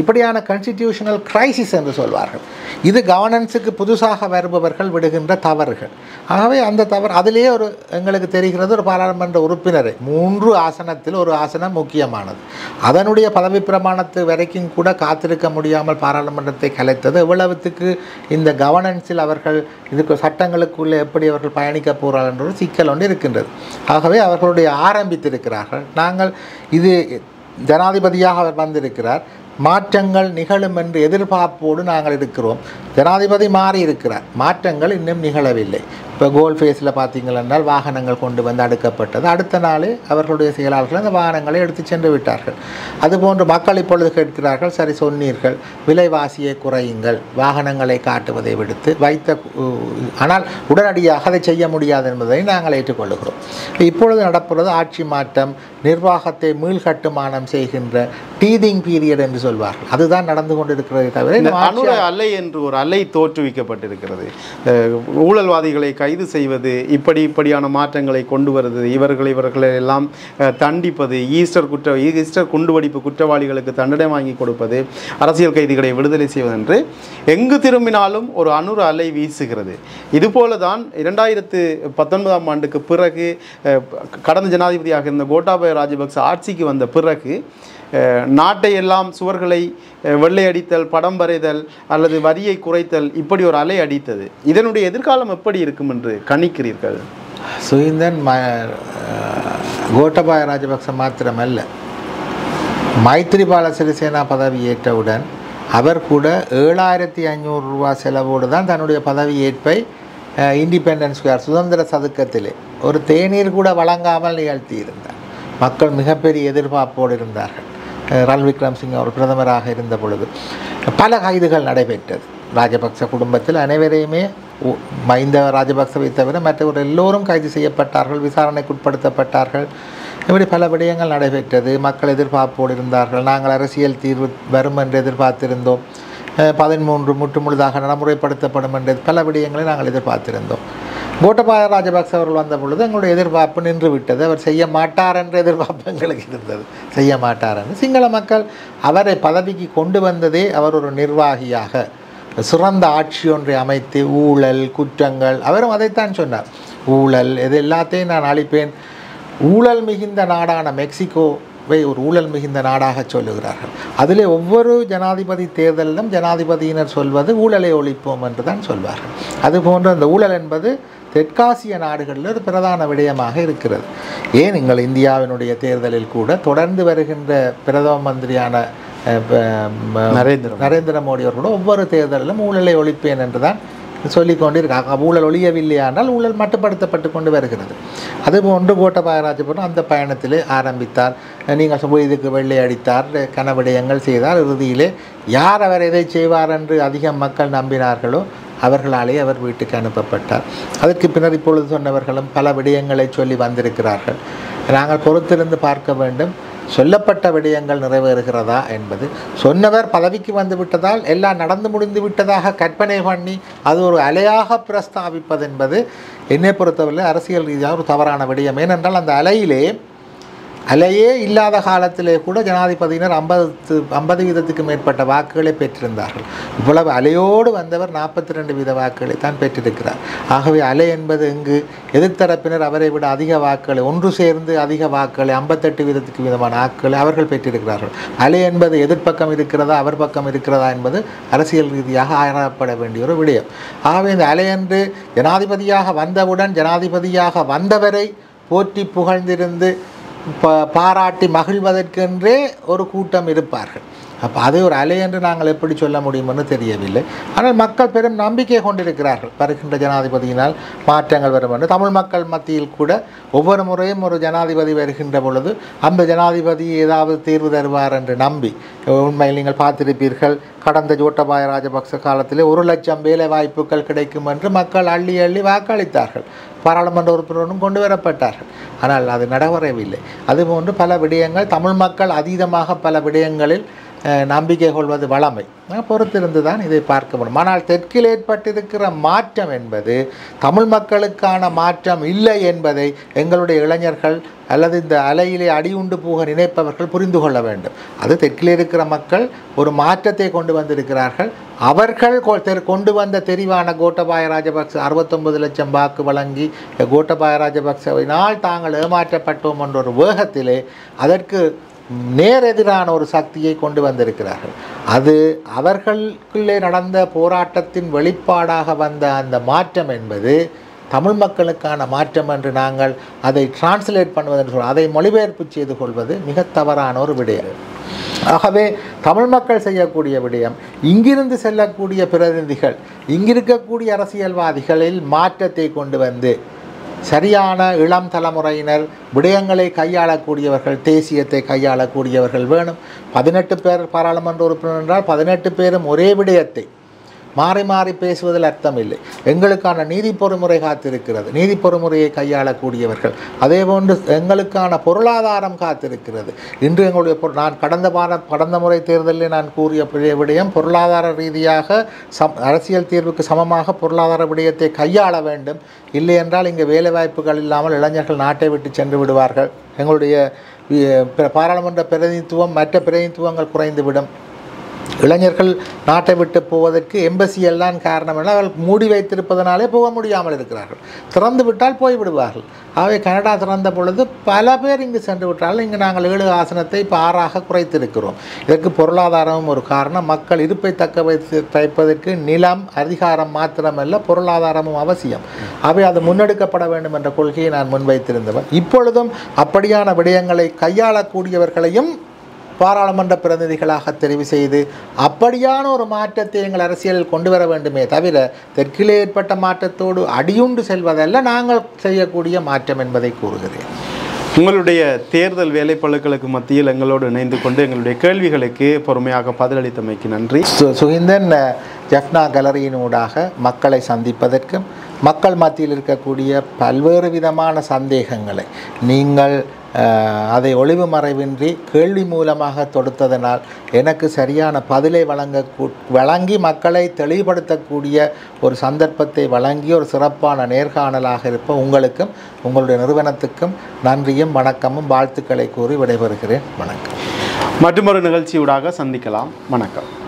இப்படியான கன்ஸ்டிடியூஷனல் கிரைசிஸ் என்று சொல்வார்கள். இது கவர்னன்ஸுக்கு புதுசாக வருபவர்கள் விடுகின்ற தவறுகள். ஆகவே அந்த தவறு அதிலேயே ஒரு எங்களுக்கு தெரிகிறது ஒரு பாராளுமன்ற உறுப்பினரை மூன்று ஆசனத்தில் ஒரு ஆசனம் முக்கியமானது. அதனுடைய பதவி பிரமாணத்து வரைக்கும் கூட காத்திருக்க முடியாமல் பாராளுமன்றத்தை கலைத்தது. எவ்வளவுத்துக்கு இந்த கவர்னன்ஸில் அவர்கள் இதுக்கு சட்டங்களுக்குள்ளே எப்படி அவர்கள் பயணிக்க போகிறார்கள் என்ற ஒரு சிக்கல் ஒன்று இருக்கின்றது. ஆகவே அவர்களுடைய ஆரம்பித்திருக்கிறார்கள். நாங்கள் இது ஜனாதிபதியாக அவர் வந்திருக்கிறார். மாற்றங்கள் நிகழும் என்று எதிர்பார்ப்போடு நாங்கள் இருக்கிறோம். ஜனாதிபதி மாறி இருக்கிறார் மாற்றங்கள் இன்னும் நிகழவில்லை. இப்போ கோல் ஃபேஸில் பார்த்தீங்கள் என்றால் வாகனங்கள் கொண்டு வந்து அடுக்கப்பட்டது. அடுத்த நாளே அவர்களுடைய செயலாளர்கள் அந்த வாகனங்களை எடுத்து சென்று விட்டார்கள். அதுபோன்று மக்கள் இப்பொழுது கேட்கிறார்கள் சரி சொன்னீர்கள் விலைவாசியை குறையுங்கள் வாகனங்களை காட்டுவதை விடுத்து வைத்த ஆனால் உடனடியாக அதை செய்ய முடியாது என்பதை நாங்கள் ஏற்றுக்கொள்கிறோம் இப்பொழுது நடப்பது ஆட்சி மாற்றம் நிர்வாகத்தை மீள்கட்டுமானம் செய்கின்ற டீதிங் பீரியட் என்று சொல்வார்கள். அதுதான் நடந்து கொண்டிருக்கிறதை தவிர அலை என்று ஒரு அலை தோற்றுவிக்கப்பட்டிருக்கிறது. ஊழல்வாதிகளை கைது செய்வது இப்படி இப்படியான மாற்றங்களை கொண்டு வருது இவர்கள் இவர்களை எல்லாம் தண்டிப்பது ஈஸ்டர் குற்ற ஈஸ்டர் குண்டுவெடிப்பு குற்றவாளிகளுக்கு தண்டனை வாங்கி கொடுப்பது அரசியல் கைதிகளை விடுதலை செய்வது என்று எங்கு திரும்பினாலும் ஒரு அனுர அலை வீசுகிறது. இதுபோல தான் இரண்டாயிரத்து பத்தொன்பதாம் ஆண்டுக்கு பிறகு கடந்த ஜனாதிபதியாக இருந்த கோட்டாபய ராஜபக்ச ஆட்சிக்கு வந்த பிறகு நாட்டை எல்லாம் சுவர்களை வெள்ளை அடித்தல் படம் வரைதல் அல்லது வரியை குறைத்தல் இப்படி ஒரு அலை அடித்தது. இதனுடைய எதிர்காலம் எப்படி இருக்கும் என்று கணிக்கிறீர்கள்? சுகிந்தன் ம கோட்டபாய ராஜபக்ச மாத்திரமல்ல. மைத்ரிபால சிறிசேனா பதவி ஏற்றவுடன் அவர் கூட ஏழாயிரத்தி ஐநூறு ரூபா செலவோடு தான் தன்னுடைய பதவி ஏற்பை இண்டிபெண்டன்ஸ் ஸ்கொயர் சுதந்திர சதுக்கத்திலே ஒரு தேநீர் கூட வழங்காமல் நிகழ்த்தி இருந்தார் மக்கள் மிகப்பெரிய எதிர்பார்ப்போடு இருந்தார்கள். ரன் விக்ரம் சிங் அவர் பிரதமராக இருந்த பொழுது பல கைதுகள் நடைபெற்றது. ராஜபக்ச குடும்பத்தில் அனைவரையுமே மைந்த மஹிந்த ராஜபக்சவை தவிர மற்றவர் எல்லோரும் கைது செய்யப்பட்டார்கள் விசாரணைக்குட்படுத்தப்பட்டார்கள். இப்படி பல விடயங்கள் நடைபெற்றது. மக்கள் எதிர்பார்ப்போடு இருந்தார்கள். நாங்கள் அரசியல் தீர்வு வரும் என்று எதிர்பார்த்திருந்தோம். பதிமூன்று முற்று முழுதாக நடைமுறைப்படுத்தப்படும் என்று பல விடயங்களை நாங்கள் எதிர்பார்த்திருந்தோம். கோட்டபாய ராஜபக்ச அவர்கள் வந்த பொழுது எங்களுடைய எதிர்பார்ப்பு நின்று விட்டது அவர் செய்ய மாட்டார் என்ற எதிர்பார்ப்பு எங்களுக்கு இருந்தது. செய்ய மாட்டார் என்று. சிங்கள மக்கள் அவரை பதவிக்கு கொண்டு வந்ததே அவர் ஒரு நிர்வாகியாக. சிறந்த ஆட்சி ஒன்றை அமைத்து ஊழல் குற்றங்கள் அவரும் அதைத்தான் சொன்னார். ஊழல் இது எல்லாத்தையும் நான் அழிப்பேன். ஊழல் மிகுந்த நாடான மெக்சிகோ மெக்சிகோவை ஒரு ஊழல் மிகுந்த நாடாக சொல்லுகிறார்கள். அதிலே ஒவ்வொரு ஜனாதிபதி தேர்தலிலும் ஜனாதிபதியினர் சொல்வது ஊழலை ஒழிப்போம் என்று தான் சொல்வார்கள். அதுபோன்று அந்த ஊழல் என்பது தெற்காசிய நாடுகளில் ஒரு பிரதான விடயமாக இருக்கிறது. ஏன் நீங்கள் இந்தியாவினுடைய தேர்தலில் கூட தொடர்ந்து வருகின்ற பிரதம மந்திரியான நரேந்திர மோடி. நரேந்திர மோடி அவர்களோட ஒவ்வொரு தேர்தலிலும் ஊழலை ஒழிப்பேன் என்று தான் சொல்லிக் கொண்டிருக்காங்க ஊழல் ஒழியவில்லையானால் ஊழல் மட்டுப்படுத்தப்பட்டு கொண்டு வருகிறது. அதுபோன்று கோட்டபாய ராஜபுரம் அந்த பயணத்திலே ஆரம்பித்தார். நீங்கள் சொல்ல இதுக்கு வெள்ளை அடித்தார் கனவிடயங்கள் செய்தார். இறுதியிலே யார் அவர் எதை செய்வார் என்று அதிகம் மக்கள் நம்பினார்களோ அவர்களாலே அவர் வீட்டுக்கு அனுப்பப்பட்டார். அதற்கு பின்னர் இப்பொழுது சொன்னவர்களும் பல விடயங்களை சொல்லி வந்திருக்கிறார்கள். நாங்கள் பொறுத்திருந்து பார்க்க வேண்டும். சொல்லப்பட்ட விடயங்கள் நிறைவேறுகிறதா என்பது. சொன்னவர் பதவிக்கு வந்து விட்டதால் எல்லாம் நடந்து முடிந்து விட்டதாக கற்பனை பண்ணி அது ஒரு அலையாக பிரஸ்தாபிப்பது என்பது என்னை பொறுத்தவரை அரசியல் ரீதியாக ஒரு தவறான விடயம். ஏனென்றால் அந்த அலையிலே அலையே இல்லாத காலத்திலே கூட ஜனாதிபதியினர் ஐம்பது ஐம்பது வீதத்துக்கு மேற்பட்ட வாக்குகளை பெற்றிருந்தார்கள். இவ்வளவு அலையோடு வந்தவர் நாற்பத்தி ரெண்டு வீத வாக்குகளை தான் பெற்றிருக்கிறார். ஆகவே அலை என்பது இங்கு எதிர்த்தரப்பினர் அவரை விட அதிக வாக்குகளை ஒன்று சேர்ந்து அதிக வாக்குகளை ஐம்பத்தெட்டு வீதத்துக்கு விதமான வாக்குகளை அவர்கள் பெற்றிருக்கிறார்கள். அலை என்பது எதிர்ப்பக்கம் இருக்கிறதா அவர் பக்கம் இருக்கிறதா என்பது அரசியல் ரீதியாக ஆராயப்பட வேண்டிய ஒரு விடயம். ஆகவே இந்த அலை என்று ஜனாதிபதியாக வந்தவுடன் ஜனாதிபதியாக வந்தவரை போற்றி புகழ்ந்திருந்து பாராட்டி மகிழ்வதற்கென்றே ஒரு கூட்டம் இருப்பார்கள். அப்போ அது ஒரு அலை என்று நாங்கள் எப்படி சொல்ல முடியும்னு தெரியவில்லை. ஆனால் மக்கள் பெரும் நம்பிக்கை கொண்டிருக்கிறார்கள். வருகின்ற ஜனாதிபதியினால் மாற்றங்கள் வரும் என்று தமிழ் மக்கள் மத்தியில் கூட ஒவ்வொரு முறையும் ஒரு ஜனாதிபதி வருகின்ற பொழுது அந்த ஜனாதிபதி ஏதாவது தீர்வு தருவார் என்று நம்பி உண்மையில் நீங்கள் பார்த்திருப்பீர்கள் கடந்த ஜோட்டபாய ராஜபக்ச காலத்திலே ஒரு லட்சம் வேலை வாய்ப்புகள் கிடைக்கும் என்று மக்கள் அள்ளி அள்ளி வாக்களித்தார்கள். பாராளுமன்ற உறுப்பினரும் கொண்டு வரப்பட்டார்கள். ஆனால் அது நடைபெறவில்லை. அதுபோன்று பல விடயங்கள் தமிழ் மக்கள் அதீதமாக பல விடயங்களில் நம்பிக்கை கொள்வது வளமை. பொறுத்திருந்து தான் இதை பார்க்க முடியும். ஆனால் தெற்கில் ஏற்பட்டிருக்கிற மாற்றம் என்பது தமிழ் மக்களுக்கான மாற்றம் இல்லை என்பதை எங்களுடைய இளைஞர்கள் அல்லது இந்த அலையிலே அடியுண்டு போக நினைப்பவர்கள் புரிந்து கொள்ள வேண்டும். அது தெற்கில் இருக்கிற மக்கள் ஒரு மாற்றத்தை கொண்டு வந்திருக்கிறார்கள். அவர்கள் கொண்டு வந்த தெரிவான கோட்டபாய ராஜபக்ச அறுபத்தொன்பது லட்சம் வாக்கு வழங்கி கோட்டபாய ராஜபக்சவினால் தாங்கள் ஏமாற்றப்பட்டோம் என்ற ஒரு வேகத்திலே அதற்கு நேரெதிரான ஒரு சக்தியை கொண்டு வந்திருக்கிறார்கள். அது அவர்களுக்குள்ளே நடந்த போராட்டத்தின் வெளிப்பாடாக வந்த அந்த மாற்றம் என்பது தமிழ் மக்களுக்கான மாற்றம் என்று நாங்கள் அதை டிரான்ஸ்லேட் பண்ணுவதென்று சொல்ல அதை மொழிபெயர்ப்பு செய்து கொள்வது மிக தவறான ஒரு விடயம். ஆகவே தமிழ் மக்கள் செய்யக்கூடிய விடயம் இங்கிருந்து செல்லக்கூடிய பிரதிநிதிகள் இங்கிருக்கக்கூடிய அரசியல்வாதிகளில் மாற்றத்தை கொண்டு வந்து சரியான இளம் தலைமுறையினர் விடயங்களை கையாளக்கூடியவர்கள் தேசியத்தை கையாளக்கூடியவர்கள் வேணும். பதினெட்டு பேர் பாராளுமன்ற உறுப்பினர் என்றால் பதினெட்டு பேரும் ஒரே விடயத்தை மாறி மாறி பேசுவதில் அர்த்தம் இல்லை எங்களுக்கான நீதி பொறுமுறை காத்திருக்கிறது. நீதி பொறுமுறையை கையாளக்கூடியவர்கள். அதேபோன்று எங்களுக்கான பொருளாதாரம் காத்திருக்கிறது. இன்று எங்களுடைய பொரு- நான் கடந்த வார கடந்த முறை தேர்தலில் நான் கூறிய விடயம் பொருளாதார ரீதியாக சம் அரசியல் தீர்வுக்கு சமமாக பொருளாதார விடயத்தை கையாள வேண்டும். இல்லை என்றால் இங்கே வேலைவாய்ப்புகள் இல்லாமல் இளைஞர்கள் நாட்டை விட்டு சென்று விடுவார்கள். எங்களுடைய பாராளுமன்ற பிரதிநிதித்துவம் மற்ற பிரதிநிதித்துவங்கள் குறைந்துவிடும். இளைஞர்கள் நாட்டை விட்டு போவதற்கு எம்பசி எல்லாம் காரணம் என அவர்கள் மூடி வைத்திருப்பதனாலே போக முடியாமல் இருக்கிறார்கள். திறந்து விட்டால் போய் விடுவார்கள் ஆகவே கனடா திறந்த பொழுது பல பேர் இங்கு சென்று விட்டால் இங்கு நாங்கள் ஏழு ஆசனத்தை இப்போ ஆறாக குறைத்திருக்கிறோம். இதற்கு பொருளாதாரமும் ஒரு காரணம். மக்கள் இருப்பை தக்க வைத்து வைப்பதற்கு நிலம் அதிகாரம் மாத்திரமல்ல பொருளாதாரமும் அவசியம். அவை அது முன்னெடுக்கப்பட வேண்டும் என்ற கொள்கையை நான் முன்வைத்திருந்தவன். இப்பொழுதும் அப்படியான விடயங்களை கையாளக்கூடியவர்களையும் பாராளுமன்ற பிரதிநிதிகளாக தெரிவு செய்து அப்படியான ஒரு மாற்றத்தை எங்கள் அரசியலில் கொண்டு வர வேண்டுமே தவிர தெற்கிலே ஏற்பட்ட மாற்றத்தோடு அடியுண்டு செல்வதல்ல நாங்கள் செய்யக்கூடிய மாற்றம் என்பதை கூறுகிறேன். உங்களுடைய தேர்தல் வேலைப்பளுக்களுக்கு மத்தியில் எங்களோடு இணைந்து கொண்டு எங்களுடைய கேள்விகளுக்கு பொறுமையாக பதிலளித்தமைக்கு நன்றி. சுகிந்தன் அஹ், ஜெஃப்னா கேலரியினூடாக மக்களை சந்திப்பதற்கும் மக்கள் மத்தியில் இருக்கக்கூடிய பல்வேறு விதமான சந்தேகங்களை நீங்கள் அதை ஒளிவு மறைவின்றி கேள்வி மூலமாக தொடுத்ததனால் எனக்கு சரியான பதிலை வழங்க வழங்கி மக்களை தெளிவுபடுத்தக்கூடிய ஒரு சந்தர்ப்பத்தை வழங்கிய ஒரு சிறப்பான நேர்காணலாக இருப்ப உங்களுக்கும் உங்களுடைய நிறுவனத்துக்கும் நன்றியும் வணக்கமும் வாழ்த்துக்களை கூறி விடைபெறுகிறேன். வணக்கம். மற்றொரு நிகழ்ச்சியூடாக சந்திக்கலாம். வணக்கம்.